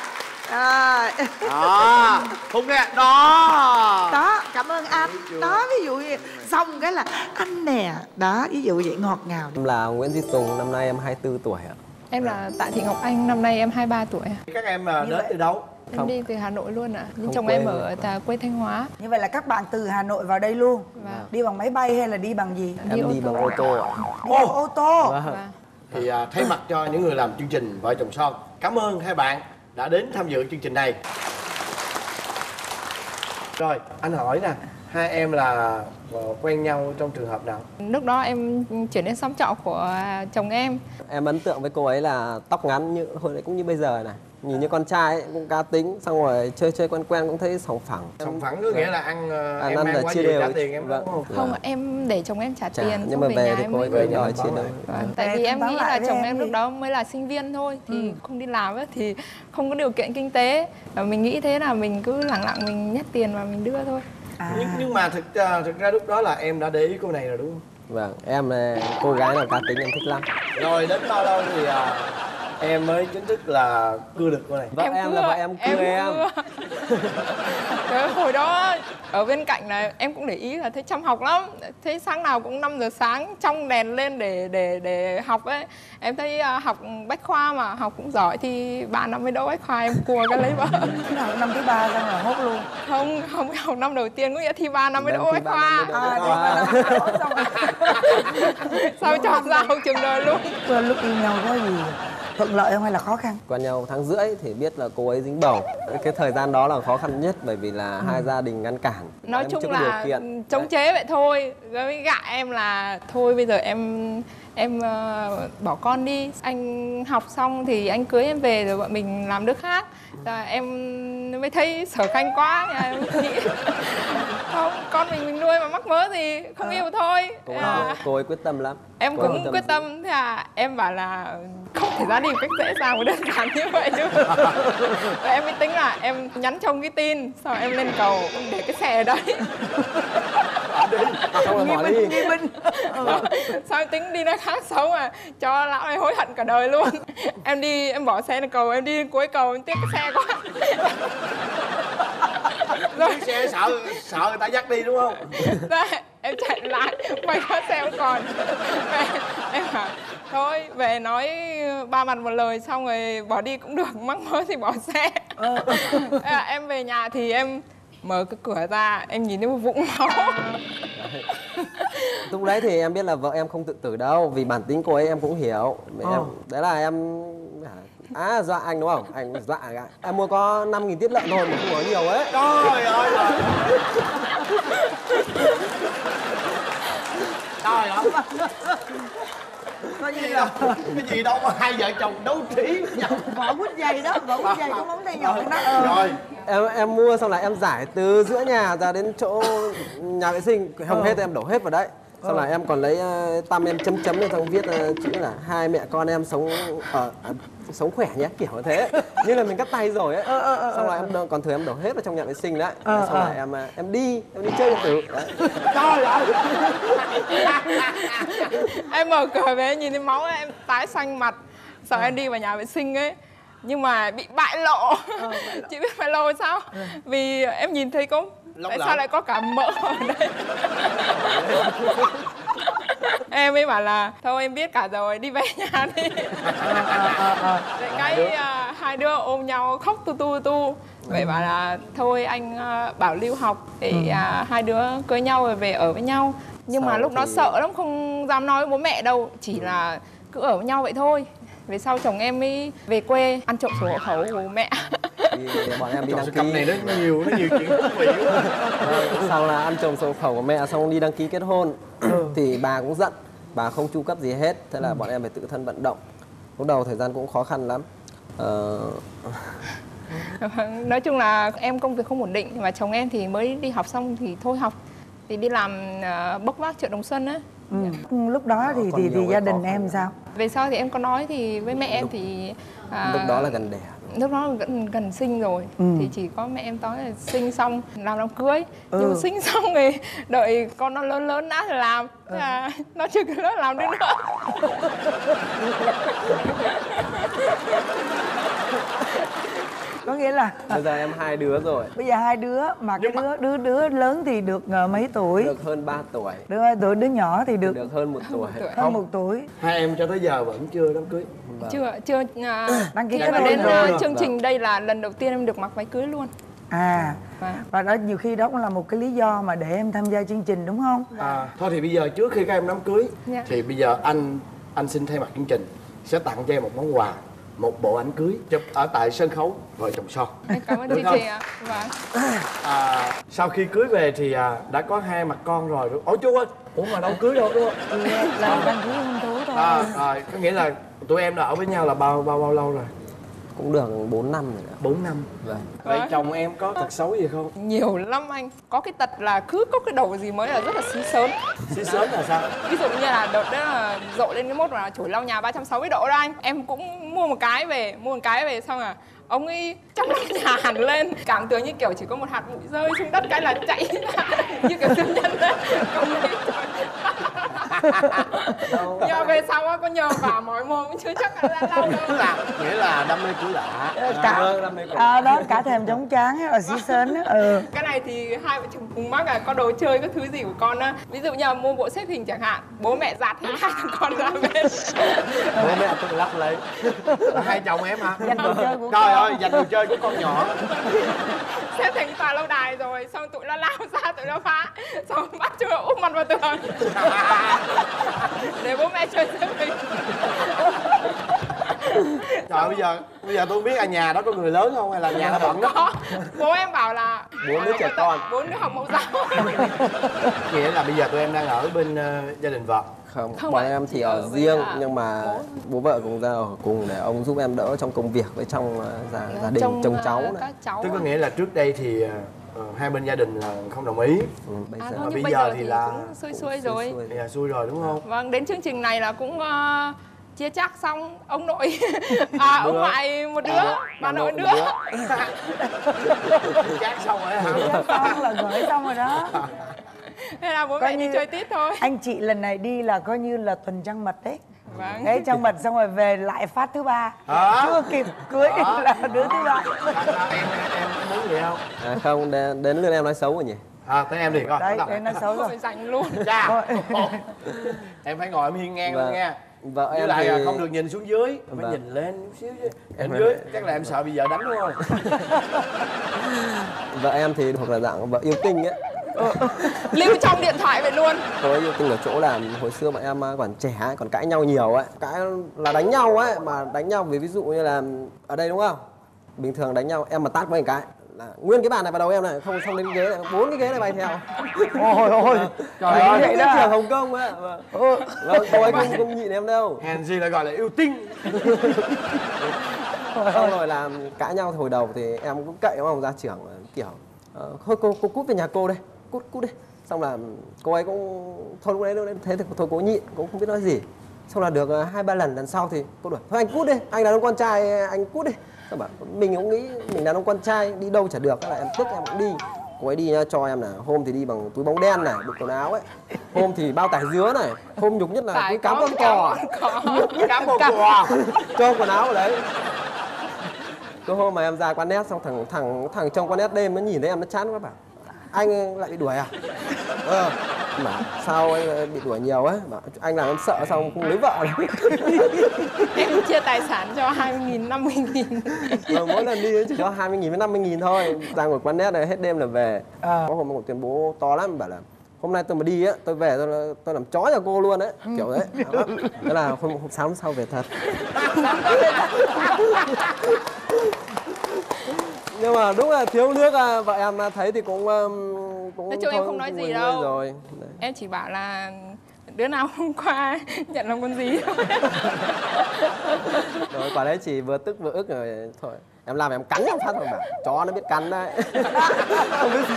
Speaker 8: À,
Speaker 5: đó hùng nè đó.
Speaker 8: Đó cảm ơn anh. Đó ví dụ như xong cái là anh nè. Đó ví dụ vậy ngọt ngào.
Speaker 9: Em là Nguyễn Duy Tùng, năm nay em 24 tuổi ạ.
Speaker 10: Em là Tạ Thị Ngọc Anh, năm nay em 23 tuổi. ạ.
Speaker 5: các em à, đến từ đâu
Speaker 10: Em
Speaker 9: Không.
Speaker 10: đi từ Hà Nội luôn ạ. Nhưng
Speaker 9: Không
Speaker 10: chồng em ở tại quê Thanh Hóa.
Speaker 8: như vậy là các bạn từ Hà Nội vào đây luôn
Speaker 10: Vâng.
Speaker 8: đi bằng máy bay hay là đi bằng gì
Speaker 10: Đi
Speaker 9: Em
Speaker 10: ô
Speaker 9: đi
Speaker 10: tô.
Speaker 9: bằng ô tô ạ.
Speaker 8: đi ô tô
Speaker 10: Vâng.
Speaker 5: thì à, thay mặt cho những người làm chương trình vợ chồng son cảm ơn hai bạn đã đến tham dự chương trình này rồi anh hỏi nè hai em là ờ, quen nhau trong trường hợp nào
Speaker 10: Lúc đó em chuyển đến xóm trọ của chồng em.
Speaker 9: Em ấn tượng với cô ấy là tóc ngắn như hồi đấy cũng như bây giờ này. Nhìn như con trai ấy, cũng cá tính, xong rồi chơi chơi quen quen cũng thấy sòng phẳng.
Speaker 5: sòng phẳng có nghĩa là ăn ờ,
Speaker 9: À,
Speaker 5: em
Speaker 9: ăn
Speaker 5: ăn
Speaker 9: là
Speaker 5: quá
Speaker 9: chia đều.
Speaker 5: trả tiền em
Speaker 9: Vâng.
Speaker 5: đúng không
Speaker 10: Không, em để chồng em trả,
Speaker 9: Trả,
Speaker 10: tiền.
Speaker 9: nhưng mà
Speaker 10: về
Speaker 9: về
Speaker 10: nhà
Speaker 9: thì cô ấy cứ đòi
Speaker 10: cho
Speaker 9: chia đều.
Speaker 10: Vâng. Tại vì em nghĩ là chồng
Speaker 8: em
Speaker 10: lúc đó mới là sinh viên thôi thì không đi làm ấy thì không có điều kiện kinh tế và mình nghĩ thế là mình cứ lẳng lặng mình nhét tiền và mình đưa thôi.
Speaker 8: à,
Speaker 5: nhưng, nhưng mà thực ra thực ra lúc đó là em đã để ý cô này rồi đúng không
Speaker 9: Vâng, em là cô gái nào cá tính em thích lắm.
Speaker 5: rồi đến bao lâu thì à, em mới chính thức là cưa được cô này.
Speaker 9: Vợ em, là vợ em cưa em,
Speaker 10: cưa. Trời ơi, hồi đó ở bên cạnh là em cũng để ý là thấy chăm học lắm. Thấy sáng nào cũng 5 giờ sáng trong đèn lên để để để học ấy. Em thấy à, học bách khoa mà học cũng giỏi thì ba năm mới đỗ bách khoa em cua cái lấy vợ.
Speaker 7: Học năm thứ ba xong là hốt luôn.
Speaker 10: Không không học năm đầu tiên có nghĩa thi ba năm mới đỗ bách khoa.
Speaker 7: à
Speaker 9: khoa.
Speaker 10: sao chọn ra học trường đời luôn?
Speaker 7: Vừa lúc yêu nhau có gì thuận lợi không hay là khó khăn?
Speaker 9: Quen nhau tháng rưỡi thì biết là cô ấy dính bầu. Cái thời gian đó là khó khăn nhất bởi vì là hai gia đình ngăn cản.
Speaker 10: Nói
Speaker 9: Em
Speaker 10: chung là
Speaker 9: điều kiện.
Speaker 10: chống
Speaker 9: Đấy.
Speaker 10: chế vậy thôi. Với gạ em là thôi bây giờ em em ờ, bỏ con đi. Anh học xong thì anh cưới em về rồi bọn mình làm nước khác. Rồi em mới thấy sở khanh quá em nghĩ. Không con mình mình nuôi mà mắc mớ gì không yêu thôi.
Speaker 9: Cô
Speaker 10: À,
Speaker 9: ấy, cô ấy quyết tâm lắm.
Speaker 10: Em
Speaker 9: Cô
Speaker 10: cũng quyết tâm thế à em bảo là không thể ra đi một cách dễ dàng và đơn giản như vậy được. Và em mới tính là em nhắn cho ông cái tin sau em lên cầu để cái xe ở đấy.
Speaker 9: Xong rồi bỏ đi.
Speaker 7: nghi binh
Speaker 10: sao em tính đi nơi khác sống à cho lão này hối hận cả đời luôn. Em đi em bỏ xe lên cầu em đi cuối cầu em tiếc cái xe quá rồi
Speaker 5: xe sợ sợ người ta dắt đi đúng không?
Speaker 10: Đấy, em chạy lại quay qua xe không còn. Em bảo thôi về nói ba mặt một lời xong rồi bỏ đi cũng được mắc mớ thì bỏ xe. Thế là em về nhà thì em mở cái cửa ra em nhìn thấy một vũng máu.
Speaker 9: Lúc đấy thì em biết là vợ em không tự tử đâu vì bản tính cô ấy em cũng hiểu. Mẹ em đấy là em à dọa anh đúng không? Anh dọa cả em mua có 5.000 tiết lợn thôi mà không nói nhiều ấy.
Speaker 5: Trời ơi. Trời ơi.
Speaker 7: Coi như là
Speaker 5: cái gì đâu mà hai vợ chồng đấu trí. Với nhau
Speaker 7: vợ quýt giày đó vợ quýt giày có móng tay nhọn đó ờ.
Speaker 5: rồi.
Speaker 9: Em em mua xong là em giải từ giữa nhà ra đến chỗ nhà vệ sinh. Không hết em đổ hết vào đấy xong là em còn lấy ờ, tăm em chấm chấm lên xong viết ờ, chữ là hai mẹ con em sống ở à, sống khỏe nhé kiểu như thế. Như là mình cắt tay rồi ấy. Xong là em còn thừa em đổ hết vào trong nhà vệ sinh đấy.
Speaker 7: Ờ,
Speaker 9: xong là
Speaker 7: ờ.
Speaker 9: em ờ, em đi em đi chơi điện tử. Đấy.
Speaker 5: trời ơi!
Speaker 10: Em mở cửa về nhìn thấy máu ấy, em tái xanh mặt. Sợ em đi vào nhà vệ sinh ấy. Nhưng mà bị bại lộ. Chị biết bại lộ sao? Vì em nhìn thấy có
Speaker 5: Lông
Speaker 10: tại
Speaker 5: lợn.
Speaker 10: sao lại có cả mỡ ở đây em mới bảo là thôi em biết cả rồi đi về nhà đi. Vậy cái à, hai đứa ôm nhau khóc tu tu tu. Vậy bảo là thôi anh à, bảo lưu học để à, hai đứa cưới nhau rồi về ở với nhau. Nhưng mà
Speaker 9: Sau
Speaker 10: lúc đó
Speaker 9: thì-
Speaker 10: sợ lắm không dám nói với bố mẹ đâu chỉ là cứ ở với nhau vậy thôi. Về sau chồng em mới về quê ăn trộm sổ hộ khẩu của bố mẹ
Speaker 9: thì bọn em đi
Speaker 5: Trời,
Speaker 9: đăng
Speaker 5: sự cặp này
Speaker 9: ký
Speaker 5: nó nhiều nó nhiều chuyện thú vị quá.
Speaker 9: Vâng, sau là ăn trộm sổ khẩu của mẹ xong đi đăng ký kết hôn. Thì bà cũng giận bà không chu cấp gì hết thế là bọn em phải tự thân vận động. Lúc đầu thời gian cũng khó khăn lắm. Ờ,
Speaker 10: nói chung là em công việc không ổn định và chồng em thì mới đi học xong thì thôi học. Thì đi làm à, bốc vác chợ đồng xuân á.
Speaker 7: Ừ. lúc đó thì
Speaker 9: còn
Speaker 7: thì, thì gia đình em sao?
Speaker 10: Về sau thì em có nói thì với mẹ em thì à,
Speaker 9: lúc đó là gần đẻ
Speaker 10: lúc đó gần gần sinh rồi.
Speaker 7: Ừ.
Speaker 10: thì chỉ có mẹ em nói là sinh xong làm đám cưới.
Speaker 7: Ừ.
Speaker 10: nhưng mà sinh xong thì đợi con nó lớn lớn đã thì làm. Thế là nó chưa kịp lớn làm đến nữa
Speaker 7: có nghĩa là
Speaker 9: bây giờ em hai đứa rồi.
Speaker 7: Bây giờ hai đứa mà cái đứa đứa đứa lớn thì được ờ, mấy tuổi?
Speaker 9: Được hơn 3 tuổi.
Speaker 7: Đứa đứa đứa nhỏ thì được
Speaker 9: được hơn một tuổi.
Speaker 7: hơn một tuổi.
Speaker 5: Hai em cho tới giờ vẫn chưa đám cưới.
Speaker 9: Vâng.
Speaker 10: chưa chưa à,
Speaker 7: Đăng ký kết
Speaker 10: mà
Speaker 7: hôn
Speaker 10: đến
Speaker 7: rồi.
Speaker 10: à, chương trình đây là lần đầu tiên em được mặc váy cưới luôn.
Speaker 7: À
Speaker 10: Vâng.
Speaker 7: và đó nhiều khi đó cũng là một cái lý do mà để em tham gia chương trình đúng không?
Speaker 5: À, thôi thì bây giờ trước khi các em đám cưới
Speaker 10: Dạ.
Speaker 5: thì bây giờ anh anh xin thay mặt chương trình sẽ tặng cho em một món quà một bộ ảnh cưới chụp ở tại sân khấu vợ chồng son.
Speaker 10: Cảm ơn chị chị ạ. Vâng
Speaker 5: à, sau khi cưới về thì à, đã có hai mặt con rồi đúng ủa chú ơi ủa mà đâu cưới đâu đúng không?
Speaker 7: Là đăng ký hôn thú thôi
Speaker 5: à, à, có nghĩa là tụi em đã ở với nhau là bao bao bao lâu rồi
Speaker 9: cũng được 4 năm rồi đó.
Speaker 5: 4 năm.
Speaker 9: Vâng.
Speaker 5: vậy chồng em có tật xấu gì không?
Speaker 10: Nhiều lắm anh. Có cái tật là cứ có cái đầu gì mới là rất là xí sớm.
Speaker 5: Xí sớm là sao?
Speaker 10: Ví dụ như là đợt đó là dội lên cái mốt mà chổi lau nhà 360 độ đó anh. Em cũng mua một cái về mua một cái về xong à ông ấy trong lau nhà hẳn lên. Cảm tưởng như kiểu chỉ có một hạt bụi rơi xuống đất cái là chạy ra. Như kiểu siêu nhân đấy Nhờ về sau á có nhờ vào mỏi mồm chứ chắc là đau đâu.
Speaker 5: Là nghĩa là đam mê cũ lạ
Speaker 8: cả
Speaker 9: mê của-
Speaker 8: à, đó cả thèm chóng trán ở xí sến á ừ.
Speaker 10: Cái này thì hai vợ chồng cùng mắc à có đồ chơi có thứ gì của con á. Ví dụ như là mua bộ xếp hình chẳng hạn bố mẹ giặt hết hai thằng con ra bên.
Speaker 9: Bố mẹ tự lắp lấy.
Speaker 5: Là hai chồng em hả?
Speaker 8: Dành đồ chơi của
Speaker 5: trời ơi dành đồ chơi của con nhỏ.
Speaker 10: Xếp thành tòa lâu đài rồi xong tụi nó lao ra tụi nó phá. Xong bắt chúng nó úp mặt vào tường để bố mẹ chơi xếp hình
Speaker 5: trời bây giờ bây giờ tôi không biết là nhà đó có người lớn không hay là nhà nó bận đó
Speaker 10: có. Bố em bảo là
Speaker 9: Bốn đứa trẻ con.
Speaker 10: bốn đứa học mẫu giáo.
Speaker 5: Nghĩa là bây giờ tụi em đang ở bên ờ, gia đình vợ.
Speaker 9: Không,
Speaker 10: Không
Speaker 9: bọn em thì
Speaker 10: Ở với
Speaker 9: riêng
Speaker 10: cả
Speaker 9: nhưng mà
Speaker 10: bố.
Speaker 9: bố vợ cùng ra ở cùng để ông giúp em đỡ trong công việc với trong ờ, gia, gia đình
Speaker 10: Trông,
Speaker 9: chồng
Speaker 10: à,
Speaker 9: cháu này.
Speaker 10: các cháu
Speaker 5: tức có nghĩa là trước đây thì ờ, hai bên gia đình là không đồng ý.
Speaker 9: Ừ, bây
Speaker 10: à,
Speaker 9: giờ
Speaker 10: thôi,
Speaker 5: Mà
Speaker 10: nhưng
Speaker 5: bây
Speaker 10: bây
Speaker 5: giờ
Speaker 10: giờ
Speaker 5: thì là
Speaker 10: cũng xuôi xuôi
Speaker 9: xuôi
Speaker 10: rồi.
Speaker 9: xuôi.
Speaker 5: thì là xui rồi đúng không?
Speaker 10: Vâng đến chương trình này là cũng ờ, chia chắc xong ông nội. À ông ngoại một đứa bà nội một đứa.
Speaker 5: chát xong rồi hả?
Speaker 8: Xong là gửi xong rồi đó.
Speaker 10: Thế là bố
Speaker 8: Coi
Speaker 10: mẹ đi
Speaker 8: như-
Speaker 10: chơi tít thôi.
Speaker 8: anh chị lần này đi là coi như là tuần trăng mật đấy
Speaker 10: vâng.
Speaker 8: Đấy trăng mật xong rồi về lại phát thứ ba.
Speaker 5: Hả?
Speaker 8: chưa kịp cưới
Speaker 5: Hả?
Speaker 8: là đứa thứ ba.
Speaker 5: Em em muốn gì không
Speaker 9: à, không đến, đến lượt em nói xấu rồi nhỉ?
Speaker 5: À tới em thì coi.
Speaker 8: Đấy
Speaker 5: bắt đầu.
Speaker 8: đấy nó xấu rồi.
Speaker 10: Dành luôn.
Speaker 8: Rồi.
Speaker 5: em phải ngồi em hiên ngang
Speaker 9: Vâng.
Speaker 5: luôn nha.
Speaker 9: Vợ
Speaker 5: với
Speaker 9: em
Speaker 5: lại
Speaker 9: thì
Speaker 5: là không được nhìn xuống dưới. Phải
Speaker 9: Vâng.
Speaker 5: nhìn lên chút xíu chứ.
Speaker 9: Em
Speaker 5: em dưới. Chắc là em sợ bị vợ đánh đúng không
Speaker 9: vợ em thì thuộc là dạng vợ yêu tinh ấy
Speaker 10: lưu trong điện thoại vậy luôn.
Speaker 9: Ấy yêu tinh ở chỗ là hồi xưa bọn em còn trẻ ấy, còn cãi nhau nhiều ấy cãi là đánh nhau ấy mà đánh nhau vì ví dụ như là ở đây đúng không? Bình thường đánh nhau em mà tát với cái là nguyên cái bàn này vào đầu em này không xong đến ghế này bốn cái ghế này bay theo.
Speaker 8: Ôi ôi
Speaker 5: Trời
Speaker 8: Đánh
Speaker 5: ơi,
Speaker 8: vậy đó
Speaker 9: trường Hồng Kông ấy. Vâng. Vâng, cô ấy không, không nhịn em đâu.
Speaker 5: Hèn gì lại gọi là yêu tinh.
Speaker 9: Xong rồi là cãi nhau hồi đầu thì em cũng cậy ông ra trưởng kiểu ờ, thôi cô cô cút về nhà cô đây cút cút đi. Xong là cô ấy cũng thôi lúc đấy lúc đấy thế thì thôi cô nhịn cũng không biết nói gì. Xong là được ờ, hai ba lần lần sau thì cô đuổi thôi anh cút đi anh đàn ông con trai anh cút đi. Xong bảo mình cũng nghĩ mình đàn ông con trai đi đâu chả được là em tức em cũng đi. Cô ấy đi nhá, cho em là hôm thì đi bằng túi bóng đen này đựng quần áo ấy. Hôm thì bao tải dứa này hôm nhục nhất là túi cám con cò.
Speaker 10: cò.
Speaker 5: Cám bồ cò.
Speaker 9: cho quần áo vào đấy. Cái hôm mà em ra quán nét xong thằng thằng thằng trong quán nét đêm nó nhìn thấy em nó chán quá bảo anh lại bị đuổi à? Ờ mà sao anh bị đuổi nhiều ấy? Bảo anh làm em sợ xong không lấy vợ được?
Speaker 10: Em chia tài sản cho 20 nghìn 50 nghìn.
Speaker 9: Ờ, mỗi lần đi chỉ cho 20 nghìn với 50 nghìn thôi. Ra ngồi quán nét này hết đêm là về.
Speaker 8: Ờ.
Speaker 9: có hôm một tuyên bố to lắm bảo là hôm nay tôi mà đi á tôi về tôi tôi làm chó nhà cô luôn đấy kiểu đấy thế là hôm, hôm sáng hôm sau về thật nhưng mà đúng là thiếu nước à, vợ em thấy thì cũng um, cũng
Speaker 10: Nói chung em không nói gì đâu.
Speaker 9: rồi Đấy.
Speaker 10: em chỉ bảo là đứa nào hôm qua nhận làm con gì thôi
Speaker 9: rồi quả đấy chỉ vừa tức vừa ức rồi thôi em làm em cắn em phát rồi bảo chó nó biết cắn đấy không biết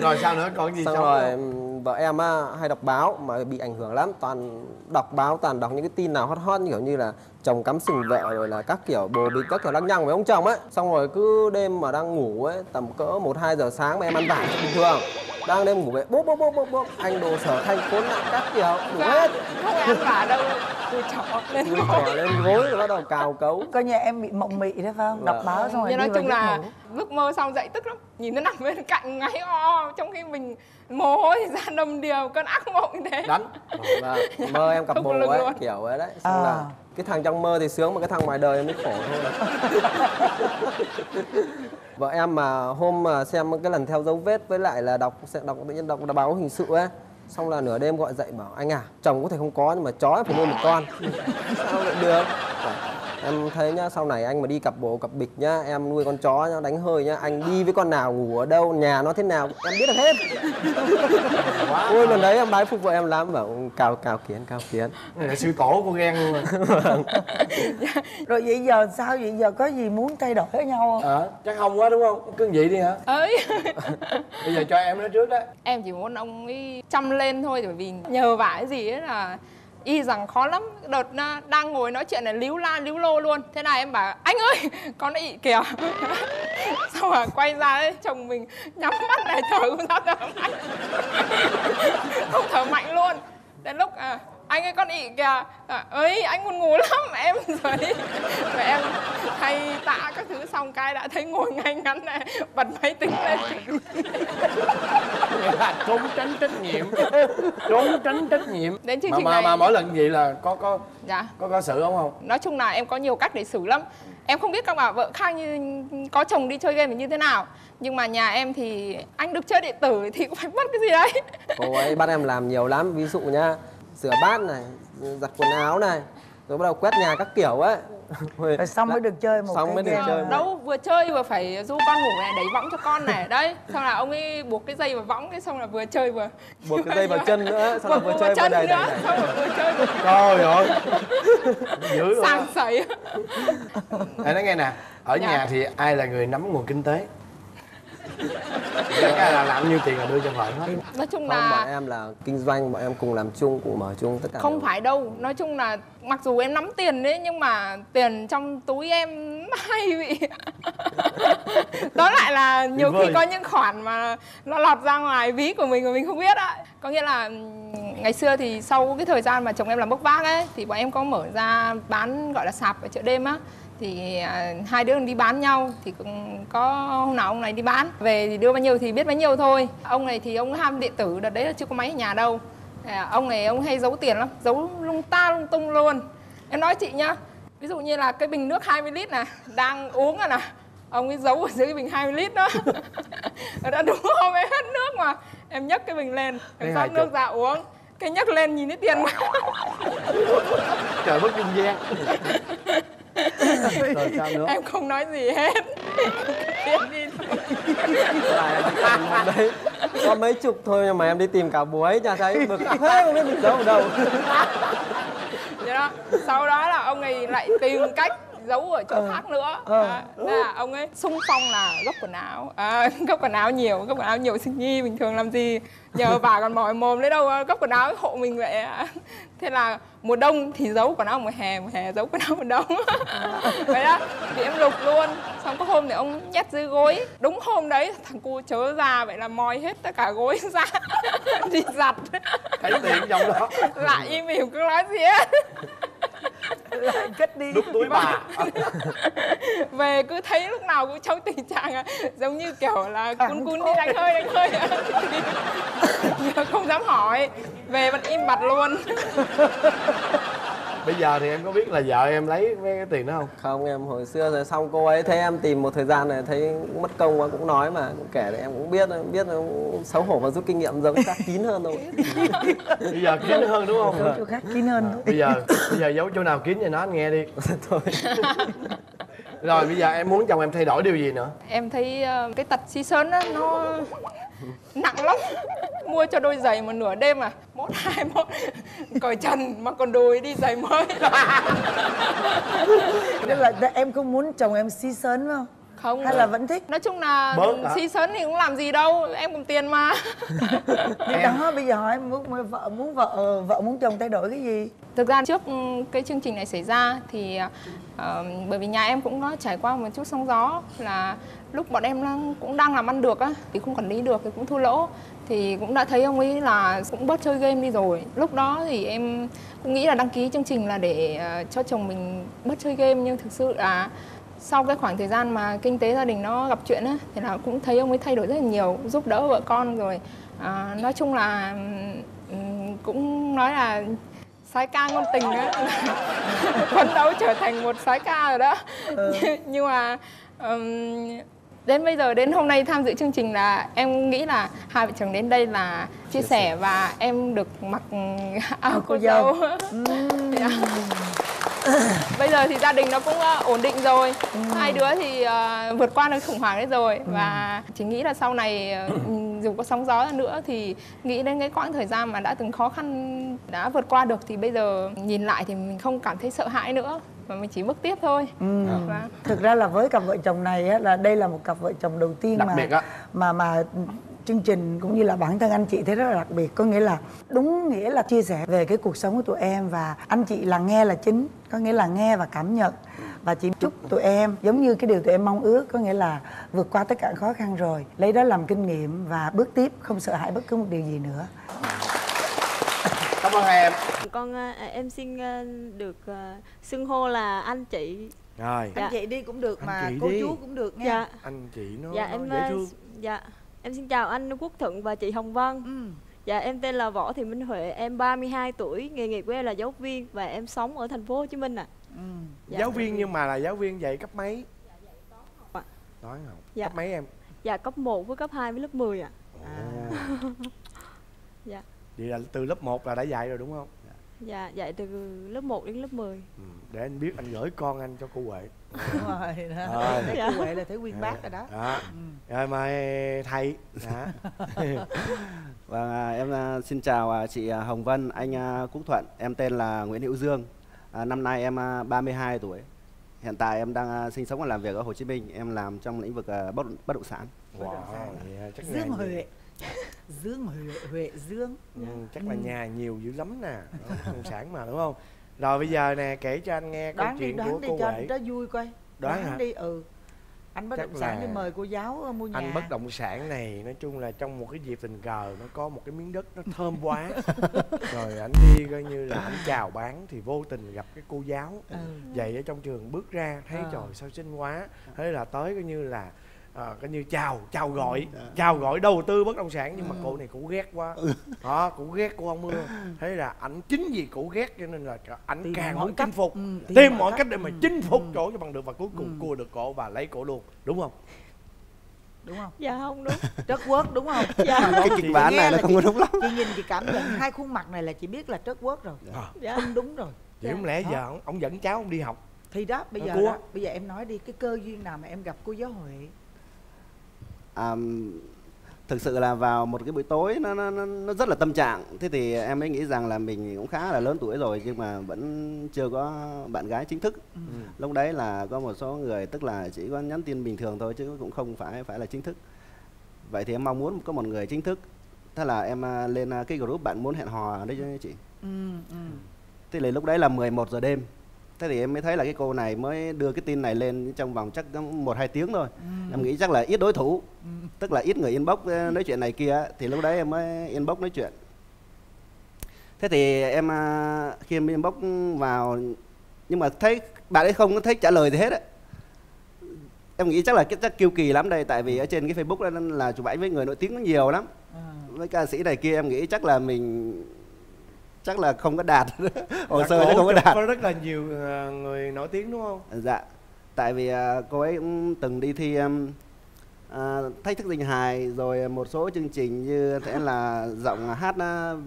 Speaker 5: rồi sao nữa còn gì
Speaker 9: xong rồi
Speaker 5: nữa?
Speaker 9: Vợ em á, hay đọc báo mà bị ảnh hưởng lắm toàn đọc báo toàn đọc những cái tin nào hot hot như kiểu như là chồng cắm sừng vợ rồi là các kiểu bồ bịch các kiểu lăng nhăng với ông chồng ấy xong rồi cứ đêm mà đang ngủ ấy tầm cỡ một hai giờ sáng mà em ăn vải bình thường. Đang đêm ngủ vậy bốp bốp bốp bốp bốp anh đồ sở thanh khốn nạn các kiểu đủ hết.
Speaker 10: không ăn vả đâu tôi chó lên.
Speaker 9: Gối rồi bắt đầu cào cấu.
Speaker 8: Coi như em bị mộng mị đấy phải không? Đọc
Speaker 9: Vâng.
Speaker 8: báo xong rồi
Speaker 10: nói chung
Speaker 8: giấc
Speaker 10: là lúc mơ xong dậy tức lắm nhìn nó nằm bên cạnh ngáy o trong khi mình mồ hôi thì ra đầm điều cơn ác mộng thế.
Speaker 5: Đánh.
Speaker 9: Vâng, mơ em cặp bồ ấy
Speaker 10: luôn.
Speaker 9: kiểu ấy đấy. Xong
Speaker 8: À.
Speaker 9: là cái thằng trong mơ thì sướng mà cái thằng ngoài đời mới khổ thôi. Vợ em mà hôm mà xem cái lần theo dấu vết với lại là đọc sẽ đọc tự nhiên đọc báo hình sự ấy xong là nửa đêm gọi dậy bảo anh à chồng có thể không có nhưng mà chó phải nuôi một con. Sao lại được em thấy nhá sau này anh mà đi cặp bồ cặp bịch nhá em nuôi con chó nhá đánh hơi nhá anh đi với con nào ngủ ở đâu nhà nó thế nào em biết được hết. Ôi lần đấy em bái phục vợ em lắm bảo cào cào kiến cào kiến.
Speaker 5: Là sư tổ của ghen luôn. Rồi
Speaker 8: rồi vậy giờ sao? Vậy giờ có gì muốn thay đổi với nhau không?
Speaker 5: Ờ chắc không quá đúng không? Cứ vậy đi hả?
Speaker 10: Ấy
Speaker 5: bây giờ cho em nói trước đó.
Speaker 10: Em chỉ muốn ông ấy chăm lên thôi bởi vì nhờ vả gì ấy là y rằng khó lắm. Đợt ờ, đang ngồi nói chuyện này líu la líu lô luôn. Thế này em bảo anh ơi con nó ị kìa. Xong rồi quay ra ấy, chồng mình nhắm mắt này thở không sao thở mạnh không thở mạnh luôn. Đến lúc à, anh ơi con ị kìa. À, ơi anh buồn ngủ lắm. Em rồi rồi em thay tạ các thứ xong cái đã thấy ngồi ngay ngắn này bật máy tính lên
Speaker 5: là trốn tránh trách nhiệm. Trốn tránh trách nhiệm.
Speaker 10: Đến chương
Speaker 5: mà
Speaker 10: trình
Speaker 5: mà,
Speaker 10: này-
Speaker 5: mà mỗi lần vậy là có có
Speaker 10: dạ.
Speaker 5: có có sự không không?
Speaker 10: Nói chung là em có nhiều cách để xử lắm. Em không biết các bà vợ khác như có chồng đi chơi game thì như thế nào. Nhưng mà nhà em thì anh được chơi điện tử thì cũng phải mất cái gì đấy.
Speaker 9: Cô ấy bắt em làm nhiều lắm. Ví dụ nhá rửa bát này giặt quần áo này rồi bắt đầu quét nhà các kiểu ấy
Speaker 8: Rồi xong mới được chơi một
Speaker 9: xong
Speaker 8: cái
Speaker 9: mới được
Speaker 8: game.
Speaker 9: chơi
Speaker 10: đâu vừa chơi vừa phải du con ngủ này đẩy võng cho con này đấy xong là ông ấy buộc cái dây vào võng cái xong là vừa chơi vừa
Speaker 9: buộc cái dây vào chân nữa xong là
Speaker 10: buộc
Speaker 9: vừa
Speaker 10: vào
Speaker 9: chơi vừa
Speaker 10: chân
Speaker 9: đầy
Speaker 10: nữa
Speaker 9: đầy đầy
Speaker 10: xong rồi vừa chơi vừa
Speaker 5: trời ơi dữ luôn á.
Speaker 10: sàng sẩy
Speaker 5: Để nói nghe nè ở
Speaker 10: Dạ.
Speaker 5: nhà thì ai là người nắm nguồn kinh tế cái là làm nhiêu tiền là đưa cho vợ hết.
Speaker 10: Nói chung
Speaker 9: không bọn
Speaker 10: là
Speaker 9: em là kinh doanh bọn em cùng làm chung cùng mở chung tất cả
Speaker 10: không
Speaker 9: đều-
Speaker 10: phải đâu. Nói chung là mặc dù em nắm tiền đấy nhưng mà tiền trong túi em hay bị đó lại là nhiều khi có những khoản mà nó lọt ra ngoài ví của mình mà mình không biết ạ có nghĩa là ừm, ngày xưa thì sau cái thời gian mà chồng em làm bốc vác ấy thì bọn em có mở ra bán gọi là sạp ở chợ đêm á thì à, hai đứa đi bán nhau thì cũng có hôm nào ông này đi bán. Về thì đưa bao nhiêu thì biết bấy nhiêu thôi. Ông này thì ông ham điện tử đợt đấy là chưa có máy ở nhà đâu. À, ông này ông hay giấu tiền lắm giấu lung ta lung tung luôn. Em nói chị nhá ví dụ như là cái bình nước 20 lít này đang uống rồi nè ông ấy giấu ở dưới cái bình 20 lít đó. Đã đúng không em hết nước mà em nhấc cái bình lên em rót nước
Speaker 5: chục.
Speaker 10: ra uống. Cái nhấc lên nhìn thấy tiền mà.
Speaker 5: Trời bất kinh gian rồi sao nữa?
Speaker 10: Em không nói gì hết. Tiền đi
Speaker 9: là đấy có mấy chục thôi mà em đi tìm cả buổi chả thấy. Bực thế không biết mình giấu ở đâu
Speaker 10: đó. Sau đó là ông ấy lại tìm cách giấu ở chỗ
Speaker 8: Ờ.
Speaker 10: khác nữa. À, thế là ông ấy sung phong là gấp quần áo. À, gấp quần áo nhiều gấp quần áo nhiều sinh nhi bình thường làm gì? Nhờ bà còn mỏi mồm lấy đâu gấp quần áo hộ mình vậy thế là mùa đông thì giấu quần áo mùa hè mùa hè giấu quần áo mùa đông. Vậy đó thì em lục luôn. Xong có hôm thì ông nhét dưới gối. Đúng hôm đấy thằng cu chớ ra vậy là moi hết tất cả gối ra đi giặt.
Speaker 5: Thấy tiền trong đó.
Speaker 10: Lại im ỉm cứ nói gì hết
Speaker 8: lại cất đi.
Speaker 5: Đút túi bà.
Speaker 10: Về cứ thấy lúc nào cũng trong tình trạng à, giống như kiểu là cún cún đi đánh hơi đánh hơi. Nhưng không dám hỏi. Về vẫn im bặt luôn
Speaker 5: bây giờ thì em có biết là vợ em lấy mấy cái tiền đó không?
Speaker 9: Không em hồi xưa rồi xong cô ấy thấy em tìm một thời gian này thấy mất công quá cũng nói mà cũng kể thì em cũng biết biết cũng xấu hổ và rút kinh nghiệm giống ta kín hơn thôi
Speaker 5: bây giờ kín hơn đúng không?
Speaker 8: Chỗ khác kín hơn. Thôi
Speaker 5: bây giờ bây giờ giấu chỗ nào kín cho nó anh nghe đi.
Speaker 9: Thôi
Speaker 5: rồi bây giờ em muốn chồng em thay đổi điều gì nữa?
Speaker 10: Em thấy ờ, cái tật xí sơn á nó nặng lắm. Mua cho đôi giày một nửa đêm à? Mốt hai mốt cởi trần mà còn đùi đi giày mới.
Speaker 8: Tức là em không muốn chồng em xí sớn phải không
Speaker 10: không
Speaker 8: hay là vẫn thích?
Speaker 10: Nói chung là xí sớn thì cũng làm gì đâu em cầm tiền mà.
Speaker 8: Nhưng đó bây giờ hỏi em muốn vợ muốn vợ vợ muốn chồng thay đổi cái gì?
Speaker 10: Thực ra trước ừ, cái chương trình này xảy ra thì ờ, bởi vì nhà em cũng có trải qua một chút sóng gió là lúc bọn em cũng đang làm ăn được á thì không quản lý được thì cũng thua lỗ. Thì cũng đã thấy ông ấy là cũng bớt chơi game đi rồi. Lúc đó thì em cũng nghĩ là đăng ký chương trình là để ờ, cho chồng mình bớt chơi game nhưng thực sự là sau cái khoảng thời gian mà kinh tế gia đình nó gặp chuyện á thì là cũng thấy ông ấy thay đổi rất là nhiều giúp đỡ vợ con rồi. À, nói chung là cũng nói là sái ca ngôn tình á. Phấn đấu trở thành một sái ca rồi đó. Nhưng mà ừm, đến bây giờ đến hôm nay tham dự chương trình là em nghĩ là hai vợ chồng đến đây là chia sẻ và em được mặc áo cô dâu. Dạ. bây giờ thì gia đình nó cũng ờ, ổn định rồi hai đứa thì ờ, vượt qua được khủng hoảng đấy rồi và chỉ nghĩ là sau này ờ, dù có sóng gió nữa thì nghĩ đến cái quãng thời gian mà đã từng khó khăn đã vượt qua được thì bây giờ nhìn lại thì mình không cảm thấy sợ hãi nữa mà mình chỉ bước tiếp thôi
Speaker 8: Ừ.
Speaker 10: Vâng.
Speaker 8: thực ra là với cặp vợ chồng này á, là đây là một cặp vợ chồng đầu tiên
Speaker 5: Đặc
Speaker 8: mà
Speaker 5: biệt á.
Speaker 8: mà mà chương trình cũng như là bản thân anh chị thấy rất là đặc biệt. Có nghĩa là đúng nghĩa là chia sẻ về cái cuộc sống của tụi em và anh chị là nghe là chính có nghĩa là nghe và cảm nhận và chị chúc tụi em giống như cái điều tụi em mong ước có nghĩa là vượt qua tất cả khó khăn rồi. Lấy đó làm kinh nghiệm và bước tiếp không sợ hãi bất cứ một điều gì nữa.
Speaker 5: Cảm ơn hai em.
Speaker 11: Con à, em xin à, được à, xưng hô là anh chị.
Speaker 5: Rồi.
Speaker 7: Anh chị đi cũng được
Speaker 5: Anh
Speaker 7: mà cô
Speaker 5: đi.
Speaker 7: chú cũng được nha.
Speaker 11: Dạ.
Speaker 5: Anh chị nó,
Speaker 11: dạ
Speaker 5: nó
Speaker 11: em
Speaker 5: dễ thương.
Speaker 11: dạ em xin chào anh Quốc Thuận và chị Hồng Vân
Speaker 7: ừ.
Speaker 11: dạ em tên là Võ Thị Minh Huệ em 32 tuổi nghề nghiệp của em là giáo viên và em sống ở thành phố Hồ Chí Minh ạ
Speaker 7: Ừ.
Speaker 11: Dạ.
Speaker 5: giáo viên nhưng mà là giáo viên dạy cấp mấy
Speaker 11: ạ.
Speaker 5: toán học
Speaker 11: Dạ.
Speaker 5: cấp mấy em
Speaker 11: dạ cấp 1 với cấp 2 với lớp 10 ạ
Speaker 5: Ồ.
Speaker 11: dạ
Speaker 5: vậy là từ lớp 1 là đã dạy rồi đúng không
Speaker 11: dạ dạy từ lớp 1 đến lớp 10
Speaker 5: ừ. để anh biết anh gửi con anh cho cô huệ
Speaker 7: đúng rồi đó
Speaker 5: Rồi.
Speaker 7: thấy
Speaker 11: Dạ.
Speaker 7: cô huệ là thấy quyên bác rồi đó
Speaker 5: đó
Speaker 7: Ừ.
Speaker 5: rồi mời thầy đó
Speaker 12: Vâng, à, em à, xin chào à, chị Hồng Vân, anh Quốc Thuận. Em tên là Nguyễn Hữu Dương. À, năm nay em à, 32 tuổi. Hiện tại em đang sinh sống và làm việc ở Hồ Chí Minh. Em làm trong lĩnh vực bất bất động sản.
Speaker 5: wow vậy chắc
Speaker 7: dương huệ dương huệ huệ dương
Speaker 5: ừ, chắc là nhà nhiều dữ lắm nè bất động sản mà đúng không rồi bây giờ nè kể cho anh nghe câu
Speaker 7: đoán đi
Speaker 5: chuyện
Speaker 7: đoán
Speaker 5: của
Speaker 7: đi
Speaker 5: cô
Speaker 7: cho
Speaker 5: huệ.
Speaker 7: cho vui coi.
Speaker 5: Đoán hả?
Speaker 7: đi ừ. Anh bất
Speaker 5: Chắc
Speaker 7: động sản đi mời cô giáo ờ, mua nhà.
Speaker 5: anh bất động sản này nói chung là trong một cái dịp tình cờ nó có một cái miếng đất nó thơm quá. Rồi anh đi coi như là anh chào bán thì vô tình gặp cái cô giáo.
Speaker 7: Ừ.
Speaker 5: dạy ở trong trường bước ra thấy
Speaker 7: Ờ.
Speaker 5: trời sao xinh quá. Thế là tới coi như là à, coi như chào chào gọi
Speaker 7: Ừ.
Speaker 5: chào gọi đầu tư bất động sản. Nhưng mà
Speaker 7: Ừ.
Speaker 5: cô này cũng ghét quá. Đó cũng ghét cô không mưa thế là ảnh chính vì cổ ghét cho nên là ảnh
Speaker 7: Tìm
Speaker 5: càng muốn
Speaker 7: cách.
Speaker 5: chinh phục.
Speaker 7: Ừ, tìm
Speaker 5: tìm
Speaker 7: mọi
Speaker 5: mọi
Speaker 7: cách.
Speaker 5: cách để mà
Speaker 7: Ừ.
Speaker 5: chinh phục
Speaker 7: Ừ.
Speaker 5: chỗ cho bằng được và cuối cùng
Speaker 7: Ừ.
Speaker 5: cua được cổ và lấy cổ luôn. Đúng không?
Speaker 7: Đúng không?
Speaker 11: Dạ không đúng.
Speaker 7: Trất quốc đúng không?
Speaker 11: Dạ.
Speaker 12: Cái kịch bản này là không có đúng lắm.
Speaker 7: chị nhìn chị cảm nhận hai khuôn mặt này là chị biết là trất quốc rồi.
Speaker 5: À,
Speaker 11: dạ.
Speaker 7: Không đúng rồi.
Speaker 5: Vậy không lẽ giờ ông, ông dẫn cháu ông đi học?
Speaker 7: Thì đó bây
Speaker 5: Ờ,
Speaker 7: giờ đó, bây giờ em nói đi cái cơ duyên nào mà em gặp cô giáo huệ
Speaker 12: À, thực sự là vào một cái buổi tối nó, nó, nó, rất là tâm trạng. Thế thì em mới nghĩ rằng là mình cũng khá là lớn tuổi rồi nhưng mà vẫn chưa có bạn gái chính thức.
Speaker 7: Ừ.
Speaker 12: Lúc đấy là có một số người tức là chỉ có nhắn tin bình thường thôi chứ cũng không phải phải là chính thức. Vậy thì em mong muốn có một người chính thức. Thế là em à, lên à, cái group bạn muốn hẹn hò đấy chứ chị.
Speaker 7: ừ ừ
Speaker 12: Thế thì lúc đấy là 11 giờ đêm. Thế thì em mới thấy là cái cô này mới đưa cái tin này lên trong vòng chắc một hai tiếng thôi.
Speaker 7: ừ.
Speaker 12: Em nghĩ chắc là ít đối thủ,
Speaker 7: Ừ.
Speaker 12: tức là ít người inbox ờ, nói chuyện này kia thì lúc đấy em mới inbox nói chuyện. Thế thì em à, khi em inbox vào nhưng mà thấy bạn ấy không có thấy trả lời gì hết á. Em nghĩ chắc là cái chắc kiêu kỳ lắm đây tại vì ở trên cái Facebook đó là chụp ảnh với người nổi tiếng nó nhiều lắm.
Speaker 7: À.
Speaker 12: Với ca sĩ này kia em nghĩ chắc là mình chắc là không có đạt. Hồ
Speaker 5: Là
Speaker 12: sơ chắc không có đạt.
Speaker 5: có rất là nhiều ờ, người nổi tiếng đúng không?
Speaker 12: Dạ. Tại vì à, cô ấy cũng từng đi thi à, thách thức danh hài rồi một số chương trình như thế là giọng hát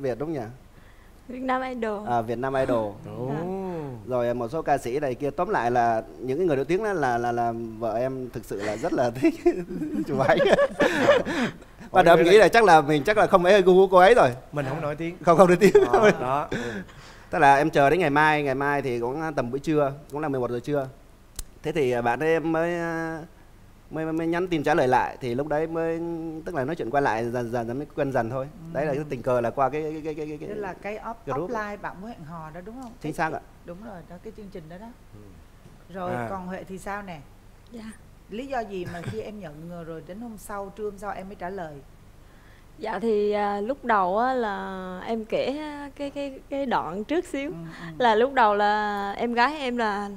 Speaker 12: việt đúng nhỉ
Speaker 11: Việt Nam Idol.
Speaker 12: À, Việt Nam Idol.
Speaker 5: Ồ.
Speaker 12: rồi một số ca sĩ này kia tóm lại là những cái người nổi tiếng đó là là là vợ em thực sự là rất là thích chụp ảnh ban đầu em nghĩ là chắc là mình chắc là không phải gu của cô ấy rồi.
Speaker 5: Mình không nổi tiếng.
Speaker 12: Không không nổi tiếng.
Speaker 5: Đó, đó.
Speaker 12: Tức là em chờ đến ngày mai, ngày mai thì cũng tầm buổi trưa, cũng là 11 giờ trưa. Thế thì bạn ấy em mới à, mới, mới, nhắn tin trả lời lại thì lúc đấy mới tức là nói chuyện qua lại dần dần dần mới quen dần thôi. Đấy là cái tình cờ là qua cái cái cái cái, cái, cái
Speaker 7: là cái off,
Speaker 12: group.
Speaker 7: offline bạn muốn hẹn hò đó đúng không?
Speaker 12: chính xác ạ.
Speaker 7: Đúng rồi, đó cái chương trình đó đó. Rồi
Speaker 5: À.
Speaker 7: còn Huệ thì sao nè?
Speaker 11: dạ
Speaker 7: Lý do gì mà khi em nhận rồi đến hôm sau, trưa hôm sau em mới trả lời?
Speaker 11: Dạ thì à, lúc đầu á, là em kể cái cái cái đoạn trước xíu
Speaker 7: Ừ, ừ.
Speaker 11: là lúc đầu là em gái em là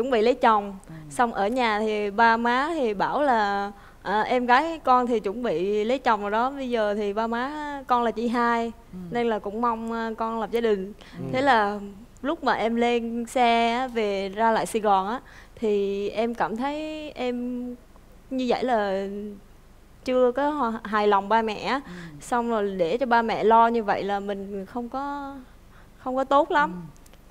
Speaker 11: chuẩn bị lấy chồng
Speaker 7: Ừ.
Speaker 11: xong ở nhà thì ba má thì bảo là à, em gái con thì chuẩn bị lấy chồng rồi đó bây giờ thì ba má con là chị hai
Speaker 7: Ừ.
Speaker 11: nên là cũng mong à, con lập gia đình
Speaker 5: Ừ.
Speaker 11: thế là lúc mà em lên xe về ra lại Sài Gòn á thì em cảm thấy em như vậy là chưa có hài lòng ba mẹ.
Speaker 7: Ừ.
Speaker 11: xong rồi để cho ba mẹ lo như vậy là mình không có không có tốt lắm
Speaker 7: Ừ.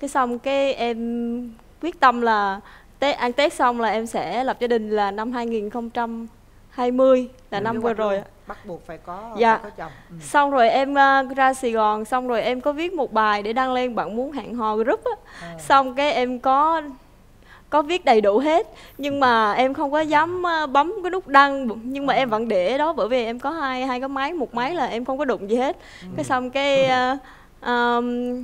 Speaker 11: cái xong cái em quyết tâm là tết ăn tết xong là em sẽ lập gia đình là năm 2020 là
Speaker 7: Lên
Speaker 11: năm vừa rồi
Speaker 7: luôn. Bắt buộc phải có,
Speaker 11: Dạ.
Speaker 7: phải có chồng. Ừ.
Speaker 11: xong rồi em ờ, ra Sài Gòn xong rồi em có viết một bài để đăng lên bạn muốn hẹn hò group á
Speaker 7: Ờ.
Speaker 11: xong cái em có có viết đầy đủ hết nhưng mà em không có dám ờ, bấm cái nút đăng nhưng mà em vẫn để đó bởi vì em có hai hai cái máy một máy là em không có đụng gì hết cái xong cái ờ, ờm,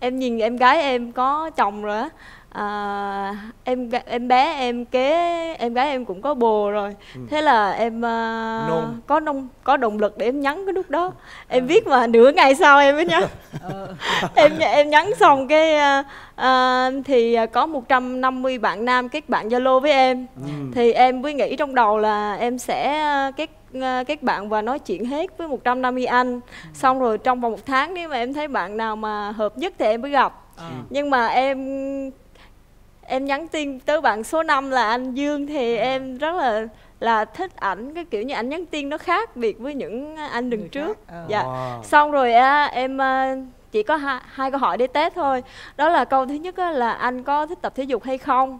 Speaker 11: em nhìn em gái em có chồng rồi á à, em em bé em kế em gái em cũng có bồ rồi. Thế là em ờ,
Speaker 5: Nôn.
Speaker 11: có nông có động lực để em nhắn cái nút đó. Em viết mà nửa ngày sau em mới nhắn. Em em nhắn xong cái ờ, ờ, thì có 150 bạn nam kết bạn zalo với em. Thì em mới nghĩ trong đầu là em sẽ ờ, kết ờ, kết bạn và nói chuyện hết với 150 anh. Xong rồi trong vòng một tháng nếu mà em thấy bạn nào mà hợp nhất thì em mới gặp. Nhưng mà em em nhắn tin tới bạn số 5 là anh Dương thì em rất là là thích ảnh. Cái kiểu như ảnh nhắn tin nó khác biệt với những anh đừng trước.
Speaker 8: Ờ.
Speaker 11: dạ.
Speaker 5: Wow.
Speaker 11: xong rồi á em ờ, chỉ có hai, hai câu hỏi để test thôi. Đó là câu thứ nhất á, là anh có thích tập thể dục hay không?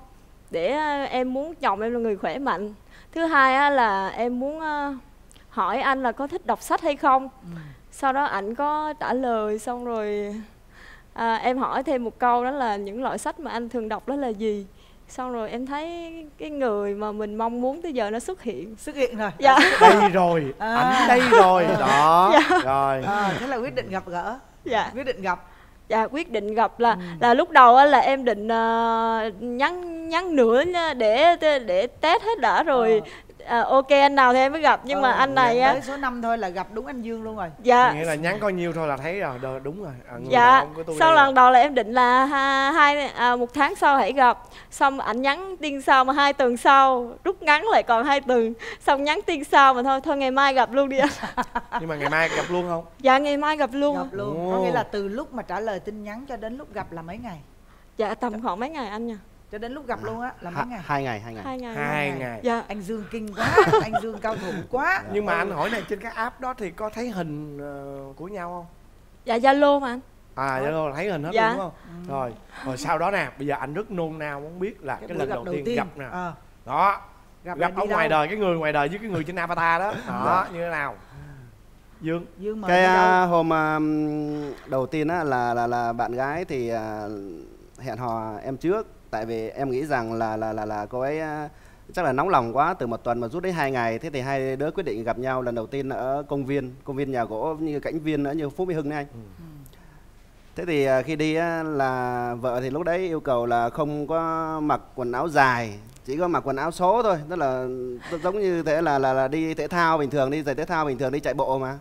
Speaker 11: Để ờ, em muốn chồng em là người khỏe mạnh. Thứ hai á, là em muốn hỏi anh là có thích đọc sách hay không? Sau đó ảnh có trả lời xong rồi à, em hỏi thêm một câu đó là những loại sách mà anh thường đọc đó là gì? Xong rồi em thấy cái người mà mình mong muốn tới giờ nó xuất hiện.
Speaker 8: Xuất hiện rồi.
Speaker 11: Dạ.
Speaker 5: Đây rồi.
Speaker 8: À.
Speaker 5: ảnh đây rồi. Đó rồi.
Speaker 8: À, thế là quyết định gặp gỡ.
Speaker 11: Dạ.
Speaker 8: Quyết định gặp.
Speaker 11: Dạ quyết định gặp là là lúc đầu á là em định ờ, nhắn nhắn nữa nha, để để test hết đã rồi. À, ok anh nào thì em mới gặp. Nhưng mà
Speaker 8: Ờ,
Speaker 11: anh này á.
Speaker 8: tới số 5 thôi là gặp đúng anh Dương luôn rồi.
Speaker 11: Dạ.
Speaker 5: Nghĩa là nhắn coi nhiêu thôi là thấy rồi Đờ, đúng rồi. À, người
Speaker 11: dạ.
Speaker 5: ông của tôi
Speaker 11: sau lần
Speaker 5: rồi.
Speaker 11: đầu là em định là ha- hai à, một tháng sau hãy gặp. Xong ảnh nhắn tin sau mà hai tuần sau rút ngắn lại còn hai tuần. Xong nhắn tin sau mà thôi thôi ngày mai gặp luôn đi anh
Speaker 5: nhưng mà ngày mai gặp luôn không?
Speaker 11: Dạ ngày mai gặp luôn.
Speaker 8: Gặp luôn.
Speaker 5: Ồ.
Speaker 8: có nghĩa là từ lúc mà trả lời tin nhắn cho đến lúc gặp là mấy ngày?
Speaker 11: Dạ tầm khoảng mấy ngày anh nhỉ
Speaker 8: cho đến lúc gặp luôn á là mấy ngày?
Speaker 12: hai ngày hai ngày.
Speaker 11: Hai ngày
Speaker 5: hai ngày.
Speaker 11: dạ.
Speaker 8: Anh Dương kinh quá anh Dương cao thủ quá.
Speaker 5: Nhưng mà anh hỏi này trên các app đó thì có thấy hình ờ, của nhau không?
Speaker 11: Dạ zalo mà anh.
Speaker 5: À Zalo là thấy hình hết
Speaker 11: Dạ.
Speaker 5: đúng không? Rồi rồi sau đó nè bây giờ anh rất nôn nao muốn biết là cái,
Speaker 8: buổi
Speaker 5: lần
Speaker 8: gặp
Speaker 5: đầu tiên, gặp nè.
Speaker 8: Ờ,
Speaker 5: đó
Speaker 8: gặp,
Speaker 5: gặp ở ngoài
Speaker 8: đâu?
Speaker 5: đời cái người ngoài đời với cái người trên avatar đó. Đó như thế nào? Dương.
Speaker 8: Dương mời
Speaker 12: cái à, hôm à, đầu tiên á là là là bạn gái thì à, hẹn hò em trước tại vì em nghĩ rằng là là là là cô ấy à, chắc là nóng lòng quá từ một tuần mà rút đến hai ngày. Thế thì hai đứa quyết định gặp nhau lần đầu tiên ở công viên công viên nhà gỗ như cảnh viên nữa như phú mỹ hưng này anh. Thế thì à, khi đi là vợ thì lúc đấy yêu cầu là không có mặc quần áo dài chỉ có mặc quần áo số thôi. Tức là giống như thế là là là đi thể thao bình thường đi giày thể thao bình thường đi chạy bộ mà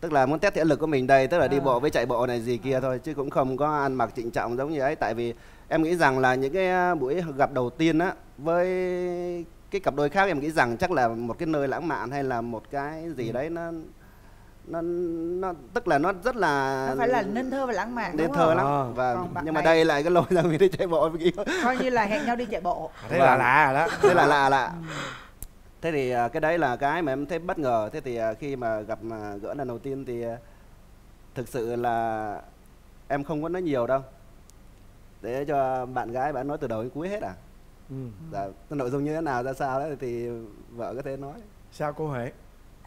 Speaker 12: tức là muốn test thể lực của mình đây tức là đi
Speaker 8: À.
Speaker 12: bộ với chạy bộ này gì kia thôi chứ cũng không có ăn mặc trịnh trọng giống như ấy tại vì em nghĩ rằng là những cái à, buổi gặp đầu tiên á với cái cặp đôi khác em nghĩ rằng chắc là một cái nơi lãng mạn hay là một cái
Speaker 8: Ừ.
Speaker 12: gì đấy nó nó nó tức là nó rất là
Speaker 8: nó phải là nên thơ và lãng mạn
Speaker 12: nên
Speaker 8: đúng
Speaker 12: thơ
Speaker 8: không?
Speaker 12: lắm
Speaker 5: Ờ.
Speaker 12: và nhưng mà
Speaker 8: này-
Speaker 12: đây lại cái lôi ra mình đi chạy bộ với kia
Speaker 8: coi như là hẹn nhau đi chạy bộ
Speaker 5: thế là lạ rồi đó
Speaker 12: thế là lạ lạ thế thì à, cái đấy là cái mà em thấy bất ngờ. Thế thì à, khi mà gặp mà gỡ lần đầu tiên thì à, thực sự là em không có nói nhiều đâu. Để cho bạn gái bạn nói từ đầu đến cuối hết à?
Speaker 5: Ừ.
Speaker 12: dạ, nội dung như thế nào ra sao đấy thì vợ có thể nói.
Speaker 5: Sao cô huệ?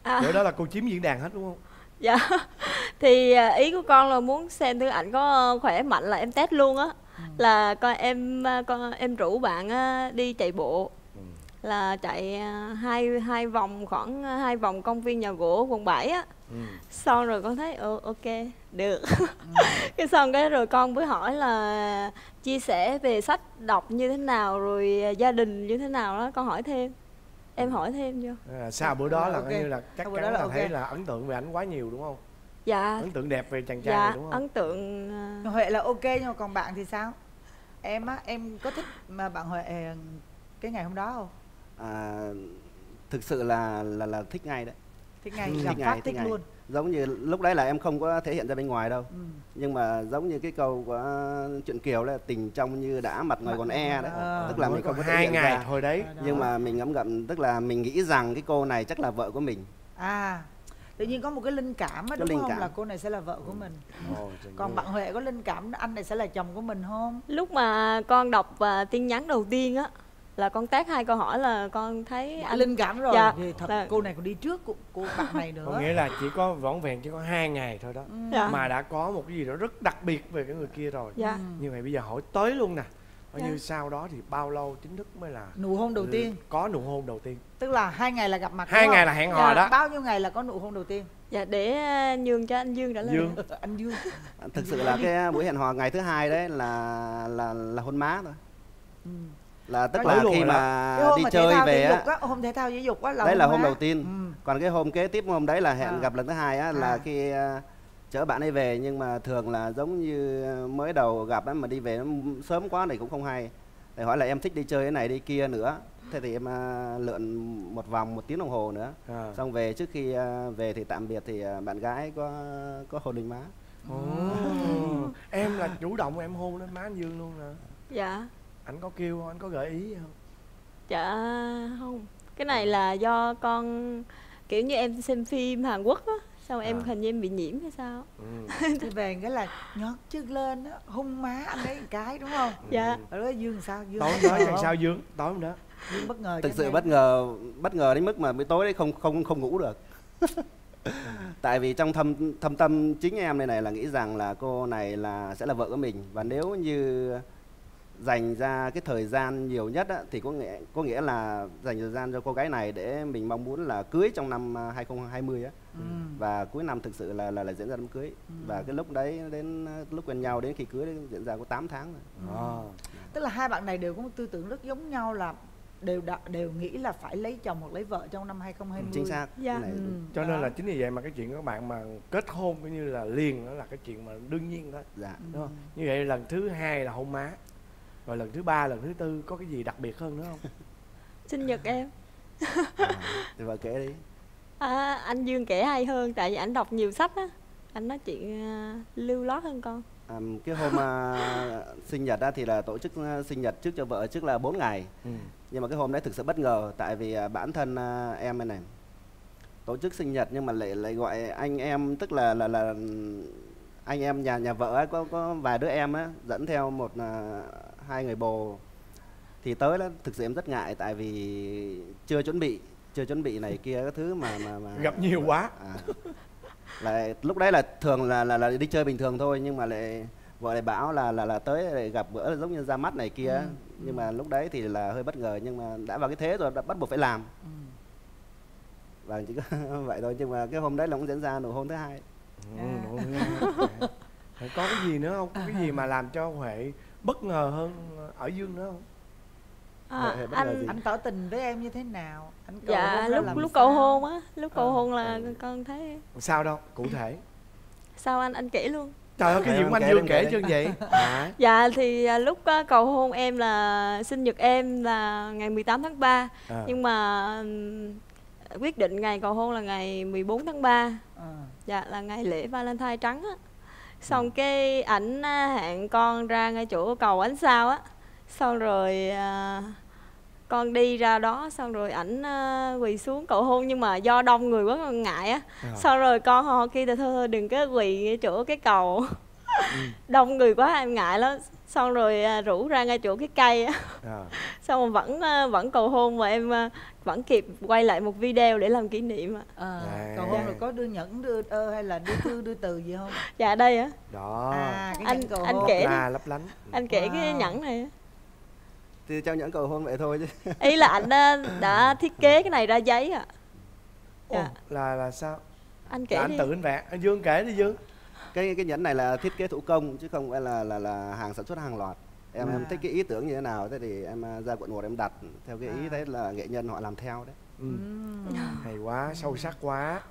Speaker 11: À,
Speaker 5: bữa đó là cô chiếm diễn đàn hết đúng không?
Speaker 11: Dạ. Thì ý của con là muốn xem thử ảnh có khỏe mạnh là em test luôn á. Là con em con em rủ bạn đi chạy bộ là chạy à, hai hai vòng khoảng à, hai vòng công viên nhà gỗ quận 7 á.
Speaker 5: Ừ.
Speaker 11: xong rồi con thấy ừ, ok được. Cái xong cái rồi con mới hỏi là chia sẻ về sách đọc như thế nào rồi à, gia đình như thế nào đó. Con hỏi thêm em hỏi thêm vô.
Speaker 5: À, sau bữa đó là
Speaker 8: Ok.
Speaker 5: coi như là chắc
Speaker 8: Sau bữa
Speaker 5: chắn
Speaker 8: đó
Speaker 5: là,
Speaker 8: là ok.
Speaker 5: thấy là ấn tượng về ảnh quá nhiều đúng không?
Speaker 11: Dạ.
Speaker 5: Ấn tượng đẹp về chàng trai
Speaker 11: dạ
Speaker 5: này đúng không?
Speaker 11: ấn tượng
Speaker 8: Huệ là ok nhưng mà còn bạn thì sao? Em á em có thích mà bạn Huệ cái ngày hôm đó không
Speaker 12: à, thực sự là là là thích ngay đấy.
Speaker 8: Thích ngày
Speaker 5: Ừ.
Speaker 8: gặp
Speaker 12: Thích ngày,
Speaker 8: phát
Speaker 12: thích
Speaker 8: thích
Speaker 12: ngày.
Speaker 8: luôn.
Speaker 12: Giống như lúc đấy là em không có thể hiện ra bên ngoài đâu.
Speaker 8: Ừ.
Speaker 12: nhưng mà giống như cái câu của chuyện kiều là tình trong như đã mặt ngoài còn e đấy.
Speaker 8: Ờ.
Speaker 12: tức là
Speaker 5: Mới
Speaker 12: mình không có
Speaker 5: hai ngày
Speaker 12: ra.
Speaker 5: thôi đấy.
Speaker 12: Nhưng mà mình ngấm ngậm tức là mình nghĩ rằng cái cô này chắc là vợ của mình.
Speaker 8: À tự nhiên có một cái linh cảm á đúng
Speaker 12: linh
Speaker 8: không?
Speaker 12: cảm.
Speaker 8: là cô này sẽ là vợ của mình.
Speaker 5: Trời
Speaker 8: còn bạn Huệ có linh cảm anh này sẽ là chồng của mình không?
Speaker 11: Lúc mà con đọc à, tin nhắn đầu tiên á là con tác hai câu hỏi là con thấy
Speaker 8: Đã
Speaker 11: anh
Speaker 8: linh cảm rồi.
Speaker 11: Dạ,
Speaker 8: thì thật
Speaker 11: là-
Speaker 8: cô này còn đi trước cô, cô bạn này nữa.
Speaker 5: Có nghĩa là chỉ có vỏn vẹn chỉ có hai ngày thôi đó.
Speaker 11: Dạ.
Speaker 5: mà đã có một cái gì đó rất đặc biệt về cái người kia rồi.
Speaker 11: Dạ.
Speaker 5: Như vậy bây giờ hỏi tới luôn nè. Coi như sau đó thì bao lâu chính thức mới là
Speaker 8: nụ hôn đầu
Speaker 5: Ừ,
Speaker 8: tiên.
Speaker 5: có nụ hôn đầu tiên.
Speaker 8: Tức là hai ngày là gặp mặt
Speaker 5: Hai ngày là hẹn hò
Speaker 8: Dạ,
Speaker 5: đó.
Speaker 8: bao nhiêu ngày là có nụ hôn đầu tiên?
Speaker 11: Dạ để à, nhường cho anh dương trả lời.
Speaker 5: Dương.
Speaker 8: anh dương.
Speaker 12: Thực sự là cái buổi hẹn hò ngày thứ hai đấy là là là hôn má thôi là tức là khi mà đi
Speaker 8: mà
Speaker 12: chơi về á
Speaker 8: á hôm thể thao thể dục á là
Speaker 12: đấy là hôm đầu tiên. Còn cái hôm kế tiếp hôm đấy là hẹn
Speaker 8: À.
Speaker 12: gặp lần thứ hai á là
Speaker 8: À.
Speaker 12: khi à, chở bạn ấy về nhưng mà thường là giống như mới đầu gặp á mà đi về nó sớm quá này cũng không hay. Để hỏi là em thích đi chơi cái này đi kia nữa? Thế thì em à, lượn một vòng một tiếng đồng hồ nữa.
Speaker 5: À.
Speaker 12: xong về trước khi à, về thì tạm biệt thì à, bạn gái có có hôn lên má.
Speaker 5: Ồ, em là chủ động em hôn lên má anh Dương luôn nè.
Speaker 11: Dạ
Speaker 5: anh có kêu không? Anh có gợi ý không?
Speaker 11: Dạ không. Cái này là do con kiểu như em xem phim Hàn Quốc á xong em
Speaker 8: À.
Speaker 11: hình như em bị nhiễm hay sao?
Speaker 8: Thì về cái là nhót chân lên á hung má anh ấy một cái đúng không?
Speaker 11: Dạ.
Speaker 8: rồi đó dương sao? Dương
Speaker 5: tối đó làm sao Dương? Tối hôm đó.
Speaker 8: Dương bất ngờ
Speaker 12: thực sự
Speaker 8: em.
Speaker 12: bất ngờ bất ngờ đến mức mà buổi tối đấy không không không ngủ được. Tại vì trong thâm thâm tâm chính em này này là nghĩ rằng là cô này là sẽ là vợ của mình. Và nếu như dành ra cái thời gian nhiều nhất á, thì có nghĩa có nghĩa là dành thời gian cho cô gái này để mình mong muốn là cưới trong năm à, 2020 á.
Speaker 8: Ừ.
Speaker 12: và cuối năm thực sự là là, là diễn ra đám cưới. Và cái lúc đấy đến à, lúc quen nhau đến khi cưới đến diễn ra có 8 tháng rồi.
Speaker 5: À.
Speaker 8: tức là hai bạn này đều có một tư tưởng rất giống nhau là đều đã, đều nghĩ là phải lấy chồng hoặc lấy vợ trong năm 2020
Speaker 12: chính xác.
Speaker 11: Dạ.
Speaker 12: Này-
Speaker 8: Ừ,
Speaker 5: cho
Speaker 8: đó.
Speaker 5: nên là chính vì vậy mà cái chuyện các bạn mà kết hôn cũng như là liền đó là cái chuyện mà đương nhiên đó
Speaker 12: dạ.
Speaker 5: Đúng không? Như vậy lần thứ hai là hôn má rồi lần thứ ba lần thứ tư có cái gì đặc biệt hơn nữa không?
Speaker 11: Sinh nhật em.
Speaker 12: Thì vợ kể đi.
Speaker 11: À, anh Dương kể hay hơn tại vì anh đọc nhiều sách á. Anh nói chuyện à, lưu lót hơn con.
Speaker 12: À, cái hôm à, sinh nhật á, thì là tổ chức à, sinh nhật trước cho vợ trước là 4 ngày.
Speaker 5: Ừ.
Speaker 12: nhưng mà cái hôm đấy thực sự bất ngờ tại vì à, bản thân à, em này này tổ chức sinh nhật nhưng mà lại lại gọi anh em tức là là là anh em nhà nhà vợ ấy, có có vài đứa em á dẫn theo một à, hai người bồ. Thì tới đó thực sự em rất ngại tại vì chưa chuẩn bị chưa chuẩn bị này kia các thứ mà mà, mà
Speaker 5: gặp nhiều quá.
Speaker 12: À, lại lúc đấy là thường là là là đi chơi bình thường thôi nhưng mà lại vợ lại bảo là là là tới lại gặp bữa giống như ra mắt này kia.
Speaker 8: Ừ,
Speaker 12: nhưng mà lúc đấy thì là hơi bất ngờ nhưng mà đã vào cái thế rồi đã bắt buộc phải làm.
Speaker 8: Ừ.
Speaker 12: và chỉ có vậy thôi nhưng mà cái hôm đấy là cũng diễn ra nụ hôn thứ hai.
Speaker 5: Ừ, nụ hôn có cái gì nữa không? Có cái gì mà làm cho huệ bất ngờ hơn ở dương nữa không?
Speaker 11: À,
Speaker 12: ngờ
Speaker 11: anh
Speaker 8: anh tỏ tình với em như thế nào? Anh cầu
Speaker 11: dạ
Speaker 8: hôn
Speaker 11: lúc lúc
Speaker 8: sao?
Speaker 11: cầu hôn á lúc cầu
Speaker 8: Ờ.
Speaker 11: hôn là con thấy
Speaker 5: sao đâu cụ thể?
Speaker 11: Sao anh anh kể luôn.
Speaker 5: Trời ơi cái gì của anh dương kể
Speaker 12: kể
Speaker 5: chứ
Speaker 12: đi.
Speaker 5: vậy? Hả?
Speaker 11: Dạ thì à, lúc á, cầu hôn em là sinh nhật em là ngày 18 tháng 3
Speaker 5: À.
Speaker 11: Nhưng mà quyết định ngày cầu hôn là ngày 14 tháng 3
Speaker 8: Ờ.
Speaker 11: Dạ là ngày lễ Valentine trắng á Xong cái ảnh á, hẹn con ra ngay chỗ cầu ánh sao á. Xong rồi à, con đi ra đó xong rồi ảnh à, quỳ xuống cầu hôn. Nhưng mà do đông người quá con ngại á.
Speaker 5: À.
Speaker 11: xong rồi con họ kia thôi thôi đừng có quỳ ở chỗ cái cầu. Đông người quá em ngại lắm xong rồi à, rủ ra ngay chỗ cái cây á.
Speaker 5: À.
Speaker 11: xong rồi vẫn à, vẫn cầu hôn mà em à, vẫn kịp quay lại một video để làm kỷ niệm ạ.
Speaker 8: Ờ,
Speaker 5: À.
Speaker 8: cầu hôn rồi có đưa nhẫn đưa ơ hay là đưa thư đưa từ gì không?
Speaker 11: Dạ đây á.
Speaker 5: Đó.
Speaker 8: À cái
Speaker 11: Anh-
Speaker 8: nhẫn cầu
Speaker 11: anh
Speaker 8: hôn.
Speaker 11: kể.
Speaker 5: la lấp lánh.
Speaker 11: Anh kể cái
Speaker 8: Wow.
Speaker 11: nhẫn này á.
Speaker 12: Thì trao nhẫn cầu hôn vậy thôi chứ.
Speaker 11: Ý là anh đã, đã thiết kế cái này ra giấy ạ.
Speaker 5: Ồ,
Speaker 11: Dạ.
Speaker 5: là là sao?
Speaker 11: Anh kể
Speaker 5: là anh
Speaker 11: đi.
Speaker 5: tự anh vẽ. Anh dương kể đi dương
Speaker 12: cái cái nhẫn này là thiết kế thủ công chứ không phải là là là hàng sản xuất hàng loạt. Em em
Speaker 8: À.
Speaker 12: thích cái ý tưởng như thế nào thế thì em à, ra quận một em đặt theo cái ý
Speaker 8: À.
Speaker 12: đấy là nghệ nhân họ làm theo đấy.
Speaker 5: Ừ. Hay quá sâu sắc quá.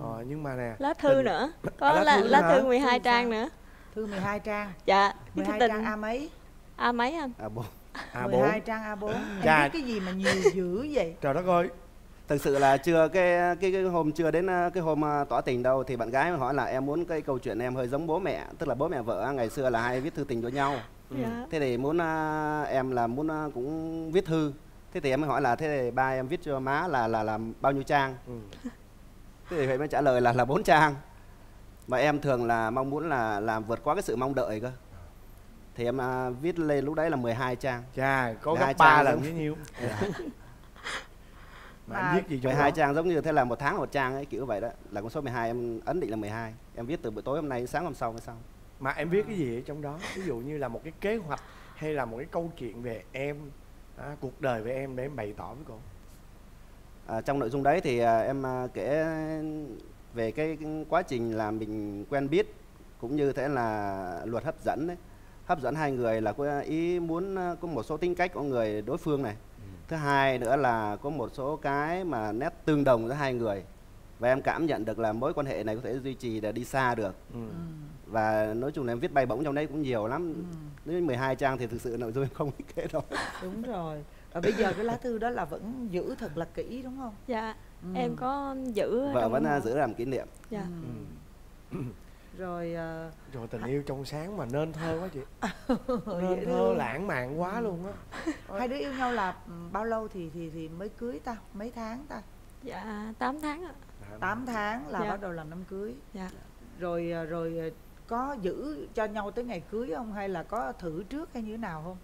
Speaker 5: Ờ, nhưng mà nè
Speaker 11: lá thư
Speaker 5: tình-
Speaker 11: nữa.
Speaker 5: À,
Speaker 11: có
Speaker 5: lá
Speaker 11: lá,
Speaker 5: thư
Speaker 11: lá
Speaker 5: hả?
Speaker 11: thư 12
Speaker 8: Thư
Speaker 11: trang
Speaker 8: sao?
Speaker 11: nữa.
Speaker 8: Thư 12 trang.
Speaker 11: Dạ. Cái thư
Speaker 8: 12
Speaker 11: tình
Speaker 8: trang A mấy?
Speaker 11: A mấy anh?
Speaker 12: À, bố.
Speaker 5: à
Speaker 8: 12
Speaker 5: bốn
Speaker 8: trang A4 em
Speaker 5: Chà.
Speaker 8: biết cái gì mà nhiều dữ vậy?
Speaker 5: Trời đất ơi
Speaker 12: thực sự là chưa cái cái cái hôm chưa đến à, cái hôm à, tỏ tình đâu. Thì bạn gái hỏi là em muốn cái câu chuyện em hơi giống bố mẹ tức là bố mẹ vợ ngày xưa là hay viết thư tình cho nhau.
Speaker 11: Dạ.
Speaker 12: Thế thì muốn à, em là muốn cũng viết thư. Thế thì em mới hỏi là thế thì ba em viết cho má là là làm bao nhiêu trang?
Speaker 5: Ừ.
Speaker 12: thế thì huệ mới trả lời là là bốn trang. Mà em thường là mong muốn là làm vượt qua cái sự mong đợi cơ. Thì em à, viết lên lúc đấy là 12 trang.
Speaker 5: Chà có
Speaker 12: Hai
Speaker 5: gấp ba
Speaker 12: trang
Speaker 5: lần
Speaker 12: giống-
Speaker 5: với nhiêu. Mà anh viết gì cho
Speaker 12: 12
Speaker 5: nó?
Speaker 12: trang giống như thế là một tháng là một trang ấy kiểu vậy đó là con số 12 em ấn định là 12 em viết từ buổi tối hôm nay sáng hôm sau mới xong
Speaker 5: mà em viết cái gì ở trong đó ví dụ như là một cái kế hoạch hay là một cái câu chuyện về em à, cuộc đời về em để em bày tỏ với cô
Speaker 12: À, trong nội dung đấy thì à, em à, kể về cái, cái quá trình là mình quen biết cũng như thế là luật hấp dẫn đấy. Hấp dẫn hai người là có ý muốn à, có một số tính cách của người đối phương này. Thứ hai nữa là có một số cái mà nét tương đồng giữa hai người. Và em cảm nhận được là mối quan hệ này có thể duy trì để đi xa được.
Speaker 5: Ừ.
Speaker 12: Và nói chung là em viết bay bổng trong đấy cũng nhiều lắm. Nếu 12 trang thì thực sự nội dung em không kể đâu.
Speaker 7: đúng rồi và bây giờ cái lá thư đó là vẫn giữ thật là kỹ đúng không
Speaker 11: dạ
Speaker 7: Ừ.
Speaker 11: em có giữ ở
Speaker 12: Vợ
Speaker 11: trong
Speaker 12: vẫn à, giữ làm kỷ niệm.
Speaker 11: dạ
Speaker 7: rồi à,
Speaker 5: rồi tình yêu trong sáng mà nên thơ quá chị.
Speaker 7: Dễ
Speaker 5: nên thơ lãng mạn quá luôn á.
Speaker 7: Hai đứa yêu nhau là ừ, bao lâu thì thì thì mới cưới ta? Mấy tháng ta?
Speaker 11: Dạ 8 tháng ạ.
Speaker 7: 8 tháng. là
Speaker 11: Dạ.
Speaker 7: bắt đầu làm đám cưới.
Speaker 11: Dạ.
Speaker 7: Rồi à, rồi à, có giữ cho nhau tới ngày cưới không? Hay là có thử trước hay như thế nào không?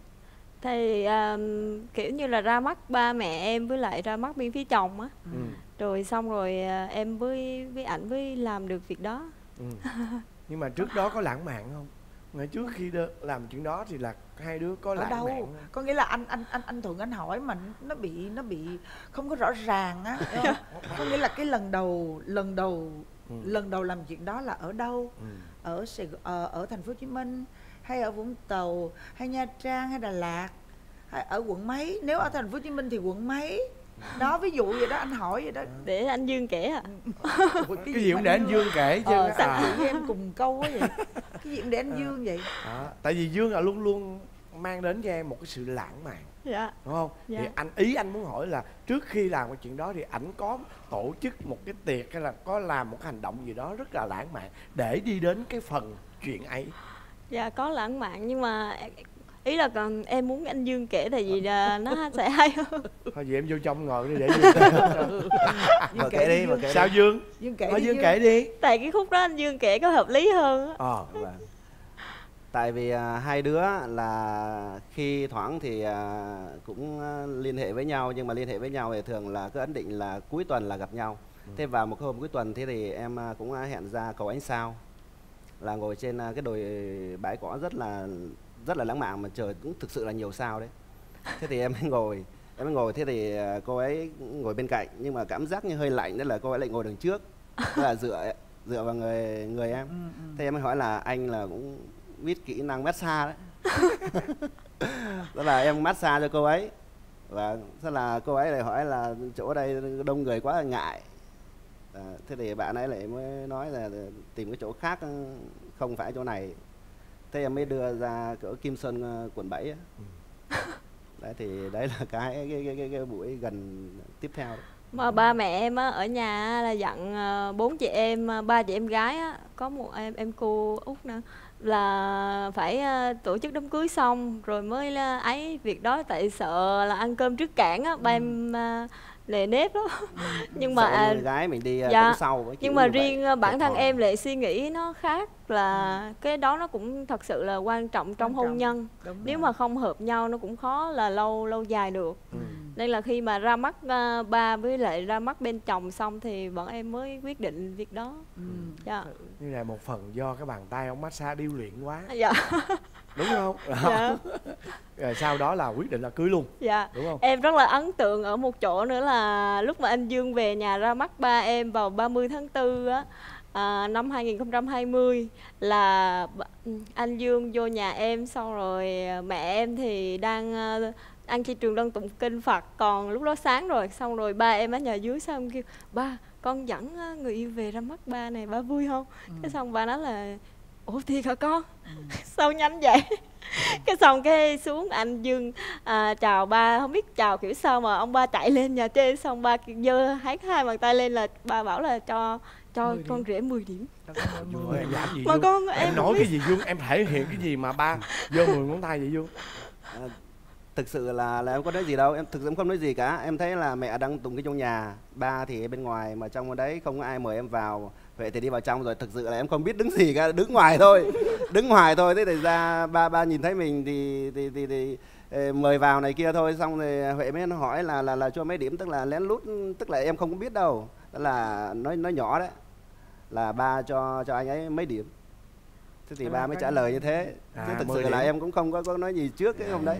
Speaker 11: Thì um, kiểu như là ra mắt ba mẹ em với lại ra mắt bên phía chồng á.
Speaker 5: Ừ.
Speaker 11: rồi xong rồi em với với ảnh với làm được việc đó
Speaker 5: Ừ. nhưng mà trước đó có lãng mạn không ngày trước khi đơ, làm chuyện đó thì là hai đứa có lãng
Speaker 7: đâu
Speaker 5: mạn không?
Speaker 7: có nghĩa là anh anh anh anh thuận anh hỏi mà nó bị nó bị không có rõ ràng á có nghĩa là cái lần đầu lần đầu
Speaker 5: Ừ.
Speaker 7: lần đầu làm chuyện đó là ở đâu
Speaker 5: Ừ.
Speaker 7: ở Sài Gòn, ở, ở thành phố Hồ Chí Minh hay ở Vũng Tàu hay Nha Trang hay Đà Lạt hay ở quận mấy nếu ở thành phố Hồ Chí Minh thì quận mấy đó ví dụ vậy đó anh hỏi vậy đó.
Speaker 11: Để anh Dương kể ạ
Speaker 7: Ủa,
Speaker 5: cái gì cũng để anh Dương kể chứ?
Speaker 7: Ờ, sao
Speaker 5: à.
Speaker 7: chị với em cùng câu quá vậy? Cái gì cũng để anh Dương vậy?
Speaker 5: Đó. tại vì Dương là luôn luôn mang đến cho em một cái sự lãng mạn
Speaker 11: dạ.
Speaker 5: đúng không?
Speaker 11: Dạ.
Speaker 5: thì anh ý anh muốn hỏi là trước khi làm cái chuyện đó thì ảnh có tổ chức một cái tiệc hay là có làm một cái hành động gì đó rất là lãng mạn để đi đến cái phần chuyện ấy?
Speaker 11: Dạ có lãng mạn nhưng mà ý là còn em muốn anh Dương kể tại vì là nó sẽ hay hơn.
Speaker 5: Thôi vậy em vô trong ngồi đi để Dương kể
Speaker 12: Vợ kể đi, vợ kể
Speaker 5: sao. Dương?
Speaker 7: Dương kể đi,
Speaker 5: Dương
Speaker 7: Dương.
Speaker 5: kể đi.
Speaker 11: Tại cái khúc đó anh Dương kể có hợp lý hơn á.
Speaker 5: Ờ
Speaker 12: Vâng. Tại vì à, hai đứa là khi thoảng thì à, cũng à, liên hệ với nhau nhưng mà liên hệ với nhau thì thường là cứ ấn định là cuối tuần là gặp nhau. Thế vào một cái hôm cuối tuần thế thì em à, cũng à, hẹn ra cầu ánh sao. Là ngồi trên cái đồi bãi cỏ rất là rất là lãng mạn mà trời cũng thực sự là nhiều sao đấy. Thế thì em mới ngồi em mới ngồi thế thì à, cô ấy ngồi bên cạnh nhưng mà cảm giác như hơi lạnh nên là cô ấy lại ngồi đằng trước là dựa dựa vào người người em.
Speaker 7: Ừ, ừ.
Speaker 12: Thế em mới hỏi là anh là cũng biết kỹ năng massage đấy Đó là em massage cho cô ấy Và thế là cô ấy lại hỏi là chỗ đây đông người quá là ngại à, Thế thì bạn ấy lại mới nói là tìm cái chỗ khác không phải chỗ này Thế em mới đưa ra cỡ Kim Sơn ờ, quận 7 á. Đấy thì đấy là cái cái, cái, cái, cái buổi gần tiếp theo đấy.
Speaker 11: mà ba mẹ em á ở nhà là dặn ờ, bốn chị em ờ, ba chị em gái á có một em em cô út nữa là phải tổ chức đám cưới xong rồi mới là ấy việc đó tại sợ là ăn cơm trước cảng á ba em lề nếp lắm nhưng mà à,
Speaker 12: gái mình đi ờ,
Speaker 11: dạ.
Speaker 12: sau với
Speaker 11: nhưng mà
Speaker 12: như vậy.
Speaker 11: riêng ờ, bản thân em lại suy nghĩ nó khác là cái đó nó cũng thật sự là quan trọng trong
Speaker 7: Quan
Speaker 11: hôn
Speaker 7: trọng.
Speaker 11: nhân
Speaker 7: Đúng
Speaker 11: nếu
Speaker 7: rồi.
Speaker 11: mà không hợp nhau nó cũng khó là lâu lâu dài được
Speaker 5: Ừ.
Speaker 11: nên là khi mà ra mắt ờ, ba với lại ra mắt bên chồng xong thì bọn em mới quyết định việc đó
Speaker 7: Ừ.
Speaker 11: dạ
Speaker 5: như là một phần do cái bàn tay ông massage điêu luyện quá
Speaker 11: dạ
Speaker 5: đúng không?
Speaker 11: Dạ.
Speaker 5: Rồi sau đó là quyết định là cưới luôn.
Speaker 11: Dạ.
Speaker 5: Đúng không?
Speaker 11: Em rất là ấn tượng ở một chỗ nữa là lúc mà anh Dương về nhà ra mắt ba em vào 30 tháng 4 á à, năm 2020 là ừ, anh Dương vô nhà em xong rồi à, mẹ em thì đang à, ăn chay trường đang tụng kinh Phật. Còn lúc đó sáng rồi xong rồi ba em ở nhà dưới xong kêu ba con dẫn à, người yêu về ra mắt ba này ba vui không? Cái xong ba nói là ủa thiệt hả con? Sao nhanh vậy? Cái xong cái xuống anh dương à, chào ba không biết chào kiểu sao mà ông ba chạy lên nhà trên xong ba giơ hai hai bàn tay lên là ba bảo là cho cho
Speaker 7: 10
Speaker 11: con rể 10 điểm.
Speaker 5: Ơi, làm gì
Speaker 11: Mà con-
Speaker 5: em,
Speaker 11: em
Speaker 5: nói
Speaker 11: không
Speaker 5: cái
Speaker 11: biết.
Speaker 5: gì Dương? Em thể hiện cái gì mà ba giơ 10 ngón tay vậy Dương?
Speaker 12: À, thực sự là là em có nói gì đâu. Em thực sự em không nói gì cả. Em thấy là mẹ đang tùng cái trong nhà. Ba thì bên ngoài mà trong đấy không có ai mời em vào vậy thì đi vào trong rồi thực sự là em không biết đứng gì cả đứng ngoài thôi. Đứng ngoài thôi thế thì ra ba ba nhìn thấy mình thì thì thì, thì, ờ, mời vào này kia thôi. Xong rồi huệ mới hỏi là là là cho mấy điểm tức là lén lút tức là em không có biết đâu. Tức là nói nói nhỏ đấy là ba cho cho anh ấy mấy điểm. Thế thì ba
Speaker 5: là
Speaker 12: mới trả lời như thế.
Speaker 5: À,
Speaker 12: chứ thực
Speaker 5: 10
Speaker 12: sự là
Speaker 5: điểm.
Speaker 12: em cũng không có có nói gì trước cái hôm đấy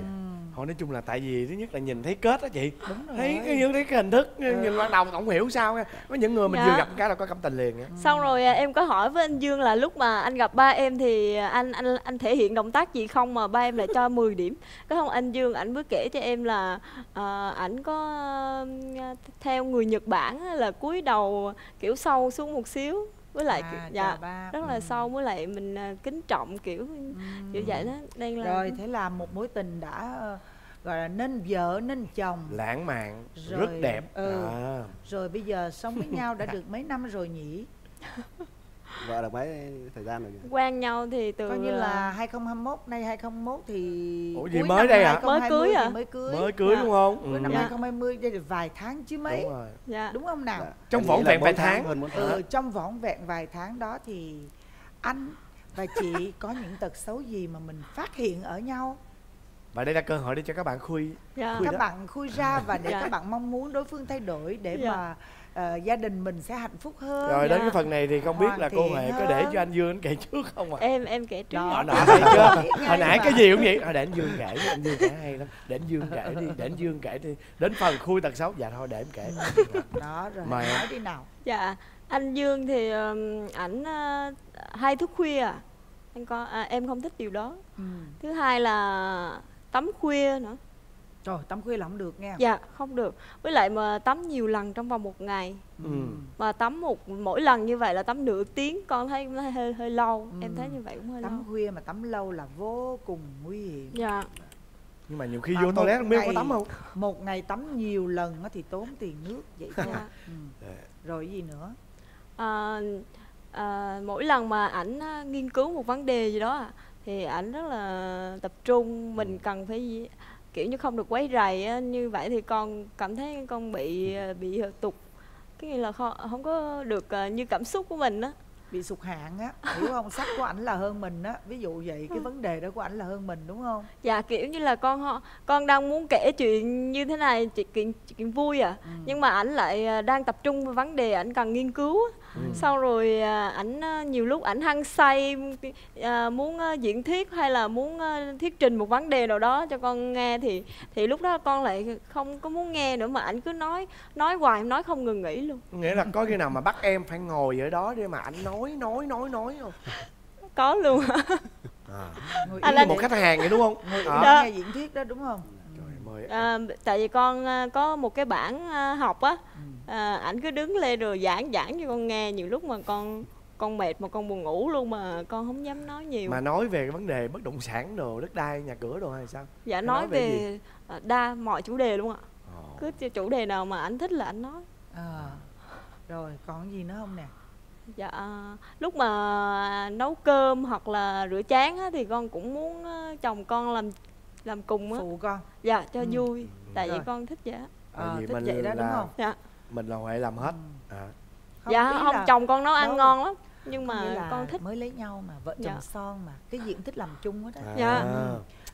Speaker 5: Thôi nói chung là tại vì thứ nhất là nhìn thấy kết đó chị
Speaker 11: Đúng rồi.
Speaker 5: Thấy cái, những thấy cái hình thức Nhìn ban đầu không hiểu sao nha Có những người mình
Speaker 11: Dạ.
Speaker 5: vừa gặp cái là có cảm tình liền á
Speaker 11: Xong rồi à, em có hỏi với anh Dương là lúc mà anh gặp ba em thì anh anh anh thể hiện động tác gì không mà ba em lại cho 10 điểm. Cái không anh Dương ảnh mới kể cho em là à, ảnh có à, theo người Nhật Bản là cúi đầu kiểu sâu xuống một xíu với lại
Speaker 8: À,
Speaker 11: dạ
Speaker 8: ba.
Speaker 11: rất là
Speaker 8: Ừ.
Speaker 11: sâu với lại mình à, kính trọng kiểu kiểu vậy đó nên là
Speaker 8: rồi thế là một mối tình đã ờ, gọi là nên vợ nên chồng
Speaker 5: Lãng mạn
Speaker 8: Rồi,
Speaker 5: Rất đẹp
Speaker 8: ừ.
Speaker 5: à.
Speaker 8: rồi bây giờ sống với nhau đã được mấy năm rồi nhỉ
Speaker 12: vợ được mấy thời gian rồi nhỉ?
Speaker 11: quen nhau thì từ
Speaker 8: coi như
Speaker 11: à,
Speaker 8: là 2021 nay 2021 thì
Speaker 5: Ủa gì
Speaker 8: cuối
Speaker 5: mới
Speaker 8: năm
Speaker 5: đây hả?
Speaker 8: 2020
Speaker 11: Mới cưới
Speaker 8: thì
Speaker 11: à?
Speaker 8: mới cưới
Speaker 5: Mới cưới
Speaker 11: Dạ.
Speaker 5: đúng không
Speaker 8: cuối năm
Speaker 5: Ừ.
Speaker 8: 2020 đây là vài tháng chứ mấy
Speaker 5: Đúng rồi
Speaker 11: dạ
Speaker 8: đúng không nào
Speaker 5: Trong
Speaker 12: Em
Speaker 5: vỏn
Speaker 12: nghĩ là
Speaker 5: vẹn vài
Speaker 12: bốn
Speaker 5: tháng.
Speaker 12: hơn bốn tháng
Speaker 8: ừ, trong vỏn vẹn vài tháng đó thì anh và chị có những tật xấu gì mà mình phát hiện ở nhau
Speaker 5: Và đây là cơ hội để cho các bạn khui
Speaker 11: dạ
Speaker 5: Khui
Speaker 8: các
Speaker 5: đó.
Speaker 8: bạn khui ra và để
Speaker 11: Dạ.
Speaker 8: các bạn mong muốn đối phương thay đổi để
Speaker 11: Dạ.
Speaker 8: mà ờ, gia đình mình sẽ hạnh phúc hơn
Speaker 5: Rồi đến
Speaker 11: Dạ.
Speaker 5: cái phần này thì không biết
Speaker 8: Hoàn
Speaker 5: là cô Huệ có để cho anh Dương anh kể trước không ạ?
Speaker 11: em em kể trước
Speaker 8: Đó.
Speaker 5: Hồi nãy thấy chưa?
Speaker 8: Biết
Speaker 5: Hồi nãy
Speaker 8: mà.
Speaker 5: cái gì cũng vậy Hồi để anh Dương kể anh Dương kể hay lắm Để anh Dương kể đi, để anh Dương kể đi Đến phần khui tật xấu, dạ thôi để em kể
Speaker 8: đó rồi
Speaker 5: Mời
Speaker 8: nói đi nào
Speaker 11: Dạ, anh Dương thì ảnh ờ, hay thức khuya à. Anh có à, em không thích điều đó.
Speaker 8: ừ.
Speaker 11: Thứ hai là tắm khuya nữa.
Speaker 8: Rồi tắm khuya là không được nghe
Speaker 11: Dạ, không được. Với lại mà tắm nhiều lần trong vòng một ngày.
Speaker 5: Ừ.
Speaker 11: Mà tắm một mỗi lần như vậy là tắm nửa tiếng con thấy hơi hơi lâu. Em thấy như vậy cũng hơi lâu.
Speaker 8: tắm khuya mà tắm lâu là vô cùng nguy hiểm
Speaker 11: Dạ.
Speaker 5: Nhưng mà nhiều khi
Speaker 8: Mà
Speaker 5: vô toilet không biết có tắm không?
Speaker 8: một ngày tắm nhiều lần á thì tốn tiền nước vậy thôi
Speaker 11: Dạ.
Speaker 8: ừ.
Speaker 5: Dạ.
Speaker 8: rồi gì nữa
Speaker 11: À, à, mỗi lần mà ảnh á, nghiên cứu một vấn đề gì đó à, thì ảnh rất là tập trung mình cần phải gì- kiểu như không được quấy rầy á, như vậy thì con cảm thấy con bị à, bị tục cái nghĩa là không, không có được à, như cảm xúc của mình á.
Speaker 8: Bị sụt hạn á hiểu không? Sắc của ảnh là hơn mình á. Ví dụ vậy cái vấn đề đó của ảnh là hơn mình đúng không?
Speaker 11: Dạ kiểu như là con ho- con đang muốn kể chuyện như thế này chuyện chuyện, chuyện vui à. Nhưng mà ảnh lại đang tập trung vào vấn đề ảnh cần nghiên cứu á. Sau rồi à, ảnh à, nhiều lúc ảnh hăng say à, muốn à, diễn thuyết hay là muốn à, thuyết trình một vấn đề nào đó cho con nghe thì thì lúc đó con lại không có muốn nghe nữa mà ảnh cứ nói nói hoài nói không ngừng nghỉ luôn
Speaker 5: Nghĩa là có khi nào mà bắt em phải ngồi ở đó để mà anh nói, nói, nói, nói không?
Speaker 11: có luôn
Speaker 5: À. Như
Speaker 11: anh-
Speaker 5: một khách hàng vậy đúng không?
Speaker 8: ngồi.
Speaker 5: Đó.
Speaker 8: nghe diễn thuyết đó đúng không
Speaker 11: à, tại vì con à, có một cái bản à, học á à, ảnh cứ đứng lên rồi giảng giảng cho con nghe nhiều lúc mà con con mệt mà con buồn ngủ luôn mà con không dám nói nhiều
Speaker 5: Mà nói về cái vấn đề bất động sản đồ, đất đai, nhà cửa đồ hay sao?
Speaker 11: dạ
Speaker 5: Hay
Speaker 11: nói,
Speaker 5: nói về
Speaker 11: về à, đa mọi chủ đề luôn ạ cứ ch- chủ đề nào mà ảnh thích là ảnh nói
Speaker 8: à. rồi còn gì nữa không nè
Speaker 11: dạ à, lúc mà nấu cơm hoặc là rửa chén á, thì con cũng muốn chồng con làm làm cùng á
Speaker 8: phụ con
Speaker 11: dạ cho
Speaker 8: Ừ.
Speaker 11: vui tại vì
Speaker 8: Rồi.
Speaker 11: con thích vậy á.
Speaker 5: Tại
Speaker 8: à,
Speaker 5: vì
Speaker 8: thích
Speaker 5: mình
Speaker 8: vậy đó đúng
Speaker 5: là-
Speaker 8: không
Speaker 11: dạ
Speaker 5: Mình là Huệ làm hết à.
Speaker 11: dạ
Speaker 8: ý
Speaker 11: không
Speaker 8: là
Speaker 11: chồng con nấu ăn
Speaker 8: nấu-
Speaker 11: ngon lắm nhưng mà
Speaker 8: là
Speaker 11: con thích
Speaker 8: mới lấy nhau mà vợ chồng
Speaker 11: Dạ.
Speaker 8: son mà cái gì cũng thích làm chung hết á
Speaker 5: À.
Speaker 11: Dạ.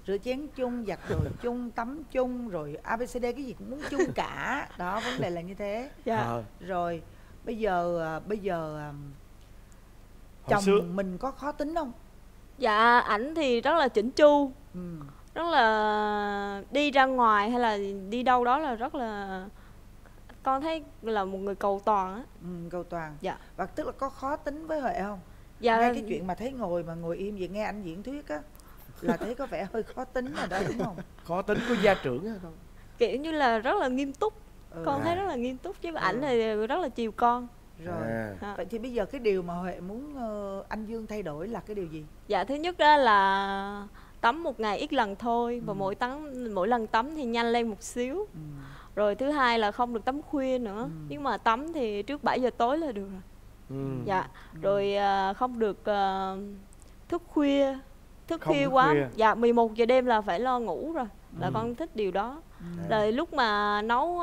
Speaker 8: rửa chén chung giặt đồ chung tắm chung rồi abcd cái gì cũng muốn chung cả đó vấn đề là như thế
Speaker 11: dạ
Speaker 5: Ờ.
Speaker 8: rồi bây giờ à, bây giờ
Speaker 5: Hồi
Speaker 8: chồng
Speaker 5: xưa
Speaker 8: mình có khó tính không
Speaker 11: dạ ảnh thì rất là chỉnh chu
Speaker 8: ừ.
Speaker 11: rất là đi ra ngoài hay là đi đâu đó là rất là con thấy là một người cầu toàn á
Speaker 8: ừ cầu toàn
Speaker 11: Dạ.
Speaker 8: và tức là có khó tính với huệ không
Speaker 11: dạ
Speaker 8: ngay cái chuyện mà thấy ngồi mà ngồi im vậy nghe anh diễn thuyết á là thấy có vẻ hơi khó tính rồi đó đúng không
Speaker 5: Khó tính của gia trưởng hay không?
Speaker 11: kiểu như là rất là nghiêm túc
Speaker 8: ừ.
Speaker 11: con thấy rất là nghiêm túc chứ ảnh thì rất là chiều con
Speaker 8: rồi
Speaker 5: À.
Speaker 11: Dạ.
Speaker 8: vậy thì bây giờ cái điều mà huệ muốn ờ, anh dương thay đổi là cái điều gì
Speaker 11: dạ thứ nhất đó là tắm một ngày ít lần thôi và
Speaker 8: Ừ.
Speaker 11: mỗi tắm mỗi lần tắm thì nhanh lên một xíu
Speaker 8: ừ.
Speaker 11: Rồi thứ hai là không được tắm khuya nữa
Speaker 8: Ừ.
Speaker 11: nhưng mà tắm thì trước 7 giờ tối là được rồi
Speaker 5: Ừ.
Speaker 11: dạ rồi à, không được à, thức khuya thức
Speaker 5: Không
Speaker 11: khuya
Speaker 5: thức
Speaker 11: quá
Speaker 5: khuya.
Speaker 11: dạ 11 giờ đêm là phải lo ngủ rồi là
Speaker 5: Ừ.
Speaker 11: con thích điều đó
Speaker 8: Ừ.
Speaker 11: rồi lúc mà nấu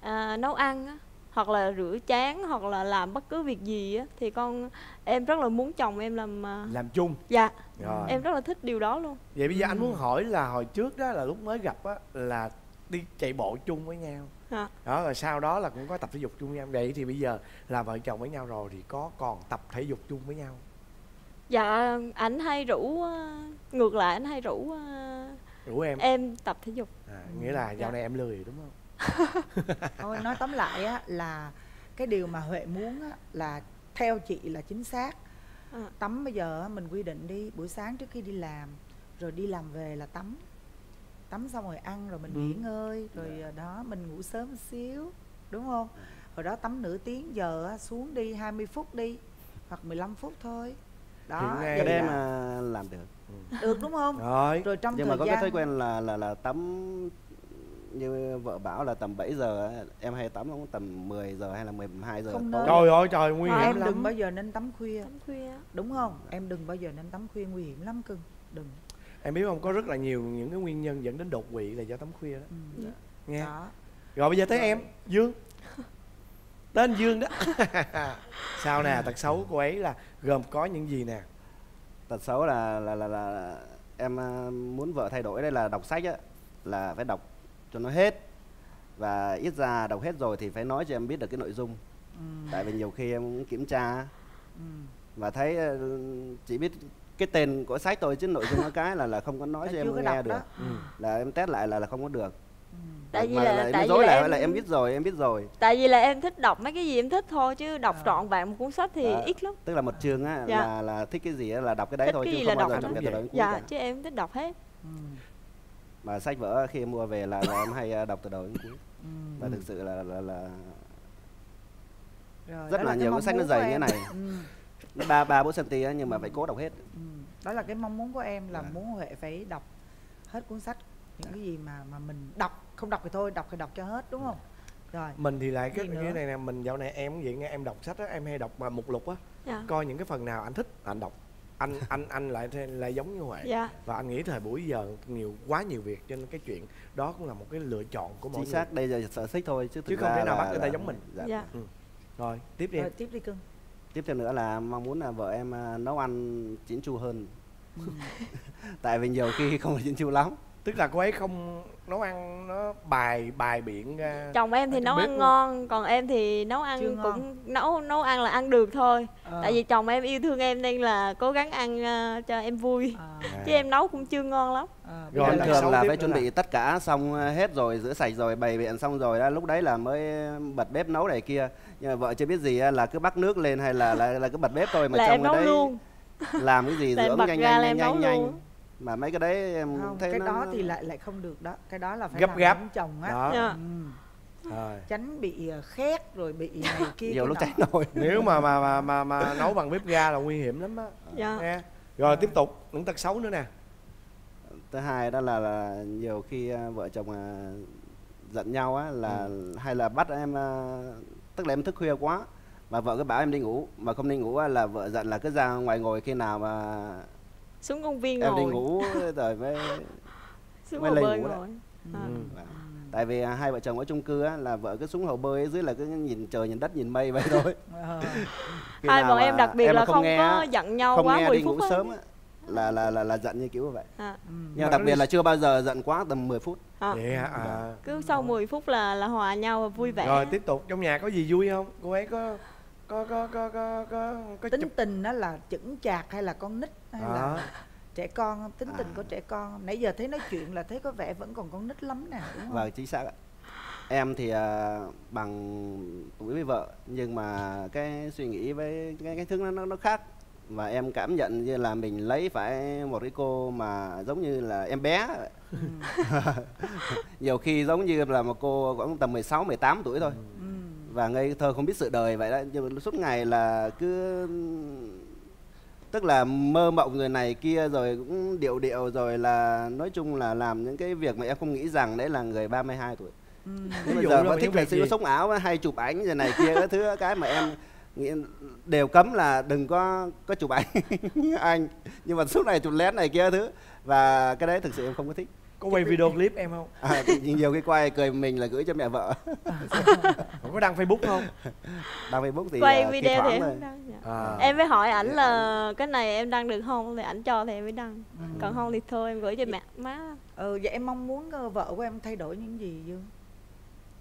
Speaker 11: à, nấu ăn á, hoặc là rửa chén hoặc là làm bất cứ việc gì á thì con em rất là muốn chồng em làm à,
Speaker 5: Làm chung
Speaker 11: dạ
Speaker 5: Rồi.
Speaker 11: em rất là thích điều đó luôn
Speaker 5: Vậy bây giờ anh muốn hỏi là hồi trước đó là lúc mới gặp á là đi chạy bộ chung với nhau.
Speaker 11: Dạ.
Speaker 5: Đó rồi sau đó là cũng có tập thể dục chung với nhau. Vậy thì bây giờ là vợ chồng với nhau rồi thì có còn tập thể dục chung với nhau.
Speaker 11: dạ ảnh hay rủ ờ, ngược lại ảnh hay rủ ờ,
Speaker 5: rủ em
Speaker 11: em tập thể dục
Speaker 5: à, nghĩa là dạo
Speaker 11: Dạ.
Speaker 5: này em lười đúng không
Speaker 8: thôi nói tóm lại á là cái điều mà huệ muốn á là theo chị là chính xác
Speaker 11: À.
Speaker 8: tắm bây giờ mình quy định đi buổi sáng trước khi đi làm rồi đi làm về là tắm tắm xong rồi ăn rồi mình
Speaker 5: Ừ.
Speaker 8: nghỉ ngơi rồi à, đó mình ngủ sớm một xíu đúng không? Hồi đó tắm nửa tiếng giờ á, xuống đi 20 phút đi hoặc 15 phút thôi. Đó
Speaker 12: cái đấy
Speaker 8: là-
Speaker 12: mà làm được.
Speaker 8: Được đúng không?
Speaker 5: Rồi.
Speaker 8: Rồi trong
Speaker 12: nhưng
Speaker 8: thời
Speaker 12: mà có
Speaker 8: gian
Speaker 12: cái thói quen là là là tắm như vợ bảo là tầm 7 giờ á, em hay tắm cũng tầm 10 giờ hay là 12 giờ
Speaker 8: Không
Speaker 12: tối.
Speaker 5: trời ơi trời nguy hiểm
Speaker 8: em
Speaker 5: lắm.
Speaker 8: đừng bao giờ nên tắm khuya.
Speaker 11: Tắm khuya.
Speaker 8: Đúng không? Em đừng bao giờ nên tắm khuya nguy hiểm lắm cưng. Đừng
Speaker 5: em biết không có rất là nhiều những cái nguyên nhân dẫn đến đột quỵ là do tắm khuya đó.
Speaker 8: Ừ.
Speaker 5: nghe.
Speaker 8: Đó.
Speaker 5: Rồi bây giờ tới em dương. Tên dương đó. Sao nè tật xấu cô ấy là gồm có những gì nè?
Speaker 12: Tật xấu là là là, là em à, muốn vợ thay đổi đây là đọc sách á là phải đọc cho nó hết. Và ít ra đọc hết rồi thì phải nói cho em biết được cái nội dung.
Speaker 8: Ừ.
Speaker 12: tại vì nhiều khi em cũng kiểm tra
Speaker 8: Ừ.
Speaker 12: và thấy ờ, chỉ biết cái tên của sách thôi chứ nội dung nó cái là là không có nói
Speaker 8: Là
Speaker 12: cho em nghe
Speaker 8: đọc
Speaker 12: được
Speaker 8: đó.
Speaker 5: Ừ.
Speaker 12: là em test lại là là không có được
Speaker 11: tại vì
Speaker 12: mà
Speaker 11: là,
Speaker 12: lại
Speaker 11: tại vì
Speaker 12: dối
Speaker 11: là
Speaker 12: là,
Speaker 11: em
Speaker 12: là em biết rồi em biết rồi
Speaker 11: tại vì là em thích đọc mấy cái gì em thích thôi chứ đọc
Speaker 8: À.
Speaker 11: trọn vẹn một cuốn sách thì
Speaker 12: Đó.
Speaker 11: ít lắm
Speaker 12: tức là một chương á
Speaker 11: Dạ.
Speaker 12: là là thích cái gì á là đọc cái đấy
Speaker 11: thích
Speaker 12: thôi
Speaker 11: cái
Speaker 12: chứ
Speaker 11: gì
Speaker 12: không
Speaker 11: là
Speaker 12: bao
Speaker 11: đọc
Speaker 12: giờ
Speaker 11: cái
Speaker 12: cuối
Speaker 11: dạ
Speaker 12: cả.
Speaker 11: chứ em thích đọc hết
Speaker 8: Ừ.
Speaker 12: mà sách vở khi em mua về là, là em hay ờ, đọc từ đầu đến cuối
Speaker 8: Ừ.
Speaker 12: và thực sự là là, là
Speaker 8: Rồi,
Speaker 12: rất là
Speaker 8: cái
Speaker 12: nhiều cái sách nó dày như thế này.
Speaker 8: ừ.
Speaker 12: nó ba ba bốn cm á nhưng mà phải cố đọc hết
Speaker 8: Ừ. đó là cái mong muốn của em là
Speaker 12: Dạ.
Speaker 8: muốn huệ phải đọc hết cuốn sách những cái gì mà mà mình đọc không đọc thì thôi đọc thì đọc cho hết đúng không? Rồi.
Speaker 5: Mình thì lại cái như
Speaker 8: nữa?
Speaker 5: này nè mình dạo này em cũng vậy nghe em đọc sách á em hay đọc mà mục lục á.
Speaker 11: Dạ.
Speaker 5: Coi những cái phần nào anh thích anh đọc. Anh anh anh lại lại giống như huệ.
Speaker 11: Dạ.
Speaker 5: Và anh nghĩ thời buổi giờ nhiều quá nhiều việc cho nên cái chuyện đó cũng là một cái lựa chọn của mỗi
Speaker 12: chính
Speaker 5: người.
Speaker 12: xác đây là sở thích thôi chứ
Speaker 5: Chứ không thể nào bắt người ta giống mình.
Speaker 12: dạ.
Speaker 11: dạ
Speaker 5: rồi tiếp đi
Speaker 8: rồi tiếp đi cưng
Speaker 12: tiếp theo nữa là mong muốn là vợ em à, nấu ăn chín chu hơn
Speaker 8: Ừ.
Speaker 12: tại vì nhiều khi không phải chín chu lắm
Speaker 5: tức là cô ấy không nấu ăn nó bài bài biện ra.
Speaker 11: Chồng em thì nấu ăn
Speaker 5: luôn.
Speaker 11: ngon còn em thì nấu
Speaker 8: Chưa
Speaker 11: ăn
Speaker 8: ngon.
Speaker 11: cũng nấu nấu ăn là ăn được thôi.
Speaker 8: Ờ.
Speaker 11: tại vì chồng em yêu thương em nên là cố gắng ăn ờ, cho em vui.
Speaker 8: À,
Speaker 11: chứ em nấu cũng chưa ngon lắm.
Speaker 8: À,
Speaker 5: Rồi,
Speaker 12: thường
Speaker 5: là
Speaker 12: thường phải chuẩn
Speaker 5: là-
Speaker 12: bị tất cả xong à, hết rồi rửa sạch rồi bày biện xong rồi đó lúc đấy là mới bật bếp nấu này kia. Nhưng mà vợ chưa biết gì á, là cứ bắt nước lên hay là là, là cứ bật bếp thôi mà
Speaker 11: là
Speaker 12: trong
Speaker 11: em
Speaker 12: cái
Speaker 11: nấu
Speaker 12: đấy
Speaker 11: luôn.
Speaker 12: làm cái gì dưỡng nhanh nhanh nhanh nhanh. Mà mấy cái đấy em
Speaker 8: không
Speaker 12: thấy
Speaker 8: cái
Speaker 12: nó,
Speaker 8: đó
Speaker 12: nó-
Speaker 8: thì lại lại không được đó. Cái đó là phải
Speaker 5: Gấp gáp.
Speaker 8: chồng á.
Speaker 5: Đó.
Speaker 11: Dạ.
Speaker 8: ừ.
Speaker 5: rồi.
Speaker 8: Tránh bị ờ, khét rồi bị này kia
Speaker 12: nhiều lúc cháy nồi
Speaker 5: nếu mà mà mà mà, mà nấu bằng bếp ga là nguy hiểm lắm á.
Speaker 11: Dạ.
Speaker 5: Nghe. Rồi tiếp tục. Những tật xấu nữa nè.
Speaker 12: Thứ hai đó là, là nhiều khi à, vợ chồng à, giận nhau á là hay là bắt em à, tức là em thức khuya quá mà vợ cứ bảo em đi ngủ. Mà không đi ngủ á, là vợ giận là cứ ra ngoài ngồi khi nào mà
Speaker 11: xuống công viên
Speaker 12: em đi
Speaker 11: ngồi
Speaker 12: ngủ rồi mới
Speaker 11: xuống
Speaker 12: mới
Speaker 11: hồ
Speaker 12: lên
Speaker 11: bơi
Speaker 12: ngủ đấy.
Speaker 11: ngồi À.
Speaker 5: ừ.
Speaker 12: Vâng. tại vì à, hai vợ chồng ở chung cư á là vợ cứ xuống hồ bơi dưới là cứ nhìn trời nhìn đất nhìn mây vậy thôi
Speaker 8: Ờ.
Speaker 12: Khi
Speaker 11: hai
Speaker 12: nào
Speaker 11: bọn em đặc biệt
Speaker 12: em
Speaker 11: là không
Speaker 12: nghe
Speaker 11: có giận nhau
Speaker 12: không
Speaker 11: quá
Speaker 12: nghe
Speaker 11: 10
Speaker 12: đi
Speaker 11: phút
Speaker 12: ngủ
Speaker 11: á.
Speaker 12: sớm á là là là là giận như kiểu vậy
Speaker 11: À,
Speaker 12: nhưng
Speaker 5: Mà
Speaker 12: đặc biệt
Speaker 5: đi-
Speaker 12: là chưa bao giờ giận quá tầm 10 phút
Speaker 11: à.
Speaker 5: vậy hả à.
Speaker 11: cứ sau 10 phút là là hòa nhau và vui vẻ
Speaker 5: rồi tiếp tục trong nhà có gì vui không cô ấy có có có có có có, có
Speaker 8: tính
Speaker 5: chụp
Speaker 8: tình đó là chững chạc hay là con nít hay là
Speaker 5: đó
Speaker 8: trẻ con tính tình
Speaker 12: À.
Speaker 8: của trẻ con nãy giờ thấy nói chuyện là thấy có vẻ vẫn còn con nít lắm nè đúng không
Speaker 12: Vâng, chính xác ạ. Em thì à, bằng tuổi với vợ nhưng mà cái suy nghĩ với cái cái thứ nó nó nó khác và em cảm nhận như là mình lấy phải một cái cô mà giống như là em bé.
Speaker 8: Ừ.
Speaker 12: nhiều khi giống như là một cô khoảng tầm 16 18 tuổi thôi
Speaker 8: Ừ.
Speaker 12: và ngây thơ không biết sự đời vậy đó. Nhưng mà suốt ngày là cứ tức là mơ mộng người này kia rồi cũng điệu điệu rồi là nói chung là làm những cái việc mà em không nghĩ rằng đấy là người 32 tuổi.
Speaker 8: Ừ.
Speaker 5: dụ
Speaker 12: giờ
Speaker 5: những
Speaker 12: thích là siêu sống ảo hay chụp ảnh rồi này kia cái thứ cái mà em đều cấm là đừng có có chụp ảnh. Anh nhưng mà suốt ngày chụp lén này kia thứ. Và cái đấy thực sự em không có thích
Speaker 5: có quay video clip em không?
Speaker 12: À, nhiều cái quay cười mình là gửi cho mẹ vợ.
Speaker 5: Có đăng facebook không?
Speaker 12: Đăng facebook thì
Speaker 11: quay
Speaker 12: thi
Speaker 11: video thì em đăng dạ.
Speaker 5: à.
Speaker 11: em mới hỏi ảnh là cái này em đăng được không? Thì ảnh cho thì em mới đăng. Còn không thì thôi em gửi cho mẹ má.
Speaker 8: Ừ vậy em mong muốn ờ, vợ của em thay đổi những gì dương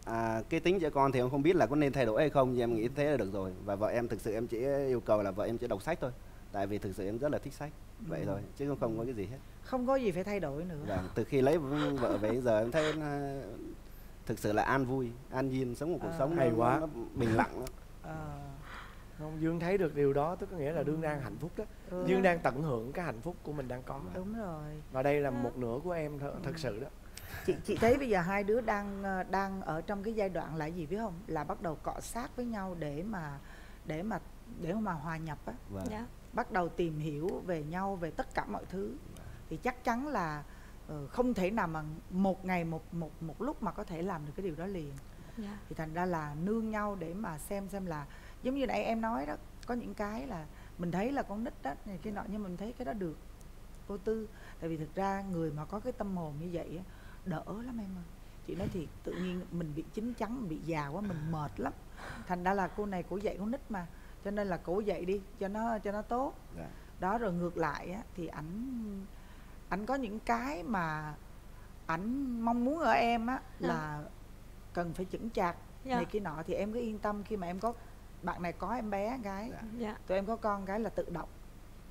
Speaker 12: À, cái tính trẻ con thì em không biết là có nên thay đổi hay không nhưng em nghĩ thế là được rồi. Và vợ em thực sự em chỉ yêu cầu là vợ em chỉ đọc sách thôi. Tại vì thực sự em rất là thích sách. Vậy
Speaker 8: Ừ.
Speaker 12: thôi chứ không, không có cái gì hết
Speaker 8: không có gì phải thay đổi nữa.
Speaker 12: Vâng từ khi lấy vợ về giờ em thấy nó thực sự là an vui an nhiên sống một cuộc
Speaker 8: À,
Speaker 12: sống
Speaker 5: hay
Speaker 12: nó,
Speaker 5: quá.
Speaker 12: nó bình lặng.
Speaker 8: Ờ,
Speaker 5: không dương thấy được điều đó tức có nghĩa là đương đang hạnh phúc đó.
Speaker 8: Ừ.
Speaker 5: dương đang tận hưởng cái hạnh phúc của mình đang có.
Speaker 8: Đúng rồi.
Speaker 5: Và đây là một nửa của em th- thật sự đó.
Speaker 8: Chị chị thấy bây giờ hai đứa đang ờ, đang ở trong cái giai đoạn là gì biết không? Là bắt đầu cọ sát với nhau để mà để mà để mà hòa nhập á.
Speaker 12: Vâng.
Speaker 11: Dạ.
Speaker 8: bắt đầu tìm hiểu về nhau về tất cả mọi thứ thì chắc chắn là ờ, không thể nào mà một ngày một một một lúc mà có thể làm được cái điều đó liền.
Speaker 11: Dạ.
Speaker 8: thì thành ra là nương nhau để mà xem xem là giống như nãy em nói đó có những cái là mình thấy là con nít đó này cái nọ nhưng mình thấy cái đó được vô tư. Tại vì thực ra người mà có cái tâm hồn như vậy á, đỡ lắm em ơi. Chị nói thì tự nhiên mình bị chín chắn mình bị già quá mình mệt lắm. Thành ra là cô này cổ dạy con nít mà cho nên là cổ dạy đi cho nó cho nó tốt.
Speaker 12: Dạ.
Speaker 8: đó rồi ngược lại á, thì ảnh ảnh có những cái mà ảnh mong muốn ở em á
Speaker 11: Dạ.
Speaker 8: là cần phải chững chạc
Speaker 11: Dạ.
Speaker 8: này kia nọ thì em cứ yên tâm khi mà em có bạn này có em bé gái
Speaker 11: Dạ.
Speaker 8: tụi em có con cái là tự động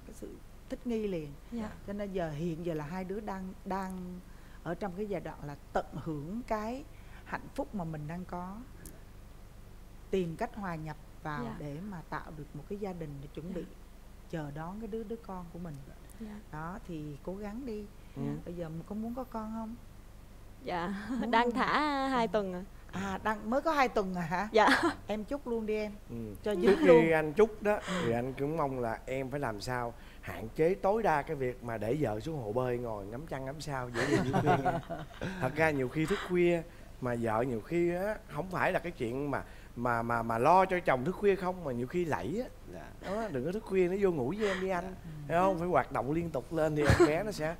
Speaker 8: cái sự thích nghi liền
Speaker 11: Dạ.
Speaker 8: cho nên giờ hiện giờ là hai đứa đang đang ở trong cái giai đoạn là tận hưởng cái hạnh phúc mà mình đang có tìm cách hòa nhập vào
Speaker 11: Dạ.
Speaker 8: để mà tạo được một cái gia đình để chuẩn bị chờ đón cái đứa đứa con của mình
Speaker 11: Dạ.
Speaker 8: đó thì cố gắng đi
Speaker 11: Ừ.
Speaker 8: bây giờ có muốn có con không
Speaker 11: Dạ.
Speaker 8: Muốn
Speaker 11: Đang
Speaker 8: không?
Speaker 11: thả hai tuần à.
Speaker 8: à đang mới có hai tuần à hả
Speaker 11: Dạ.
Speaker 8: em chúc luôn đi em
Speaker 5: Ừ.
Speaker 8: cho
Speaker 5: trước khi
Speaker 8: luôn
Speaker 5: anh chúc đó thì anh cũng mong là em phải làm sao hạn chế tối đa cái việc mà để vợ xuống hồ bơi ngồi ngắm trăng ngắm sao dễ gì dưới khuya thật ra nhiều khi thức khuya mà vợ nhiều khi á không phải là cái chuyện mà mà mà mà lo cho chồng thức khuya không? Mà nhiều khi lẫy á.
Speaker 12: Dạ.
Speaker 5: đó đừng có thức khuya nó vô ngủ với em đi anh. Thấy không? Phải hoạt động liên tục lên thì em bé nó sẽ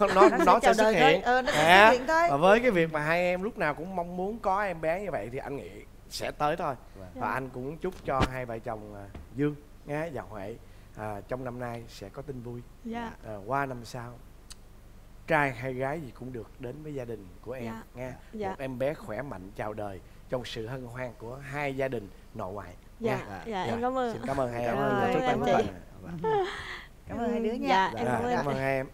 Speaker 5: nó nó,
Speaker 8: Nó sẽ
Speaker 5: nó sẽ xuất hiện.
Speaker 8: Ờ, nó sẽ
Speaker 5: À,
Speaker 8: xuất hiện thôi.
Speaker 5: và với cái việc mà hai em lúc nào cũng mong muốn có em bé như vậy thì anh nghĩ sẽ tới thôi. Và anh cũng chúc cho hai vợ chồng à, Dương nghe và Huệ à, trong năm nay sẽ có tin vui.
Speaker 11: Dạ.
Speaker 5: à, qua năm sau trai hay gái gì cũng được đến với gia đình của em
Speaker 11: Dạ.
Speaker 5: nghe
Speaker 11: Dạ.
Speaker 5: một em bé khỏe mạnh chào đời trong sự hân hoan của hai gia đình nội ngoại.
Speaker 11: Dạ,
Speaker 5: nha.
Speaker 11: dạ, em cảm ơn.
Speaker 5: xin cảm ơn hai em.
Speaker 11: Cảm ơn
Speaker 5: Chúc
Speaker 11: em
Speaker 8: cảm ơn hai đứa nha.
Speaker 11: Dạ, em
Speaker 5: Dạ,
Speaker 11: cảm ơn.
Speaker 5: cảm ơn hai em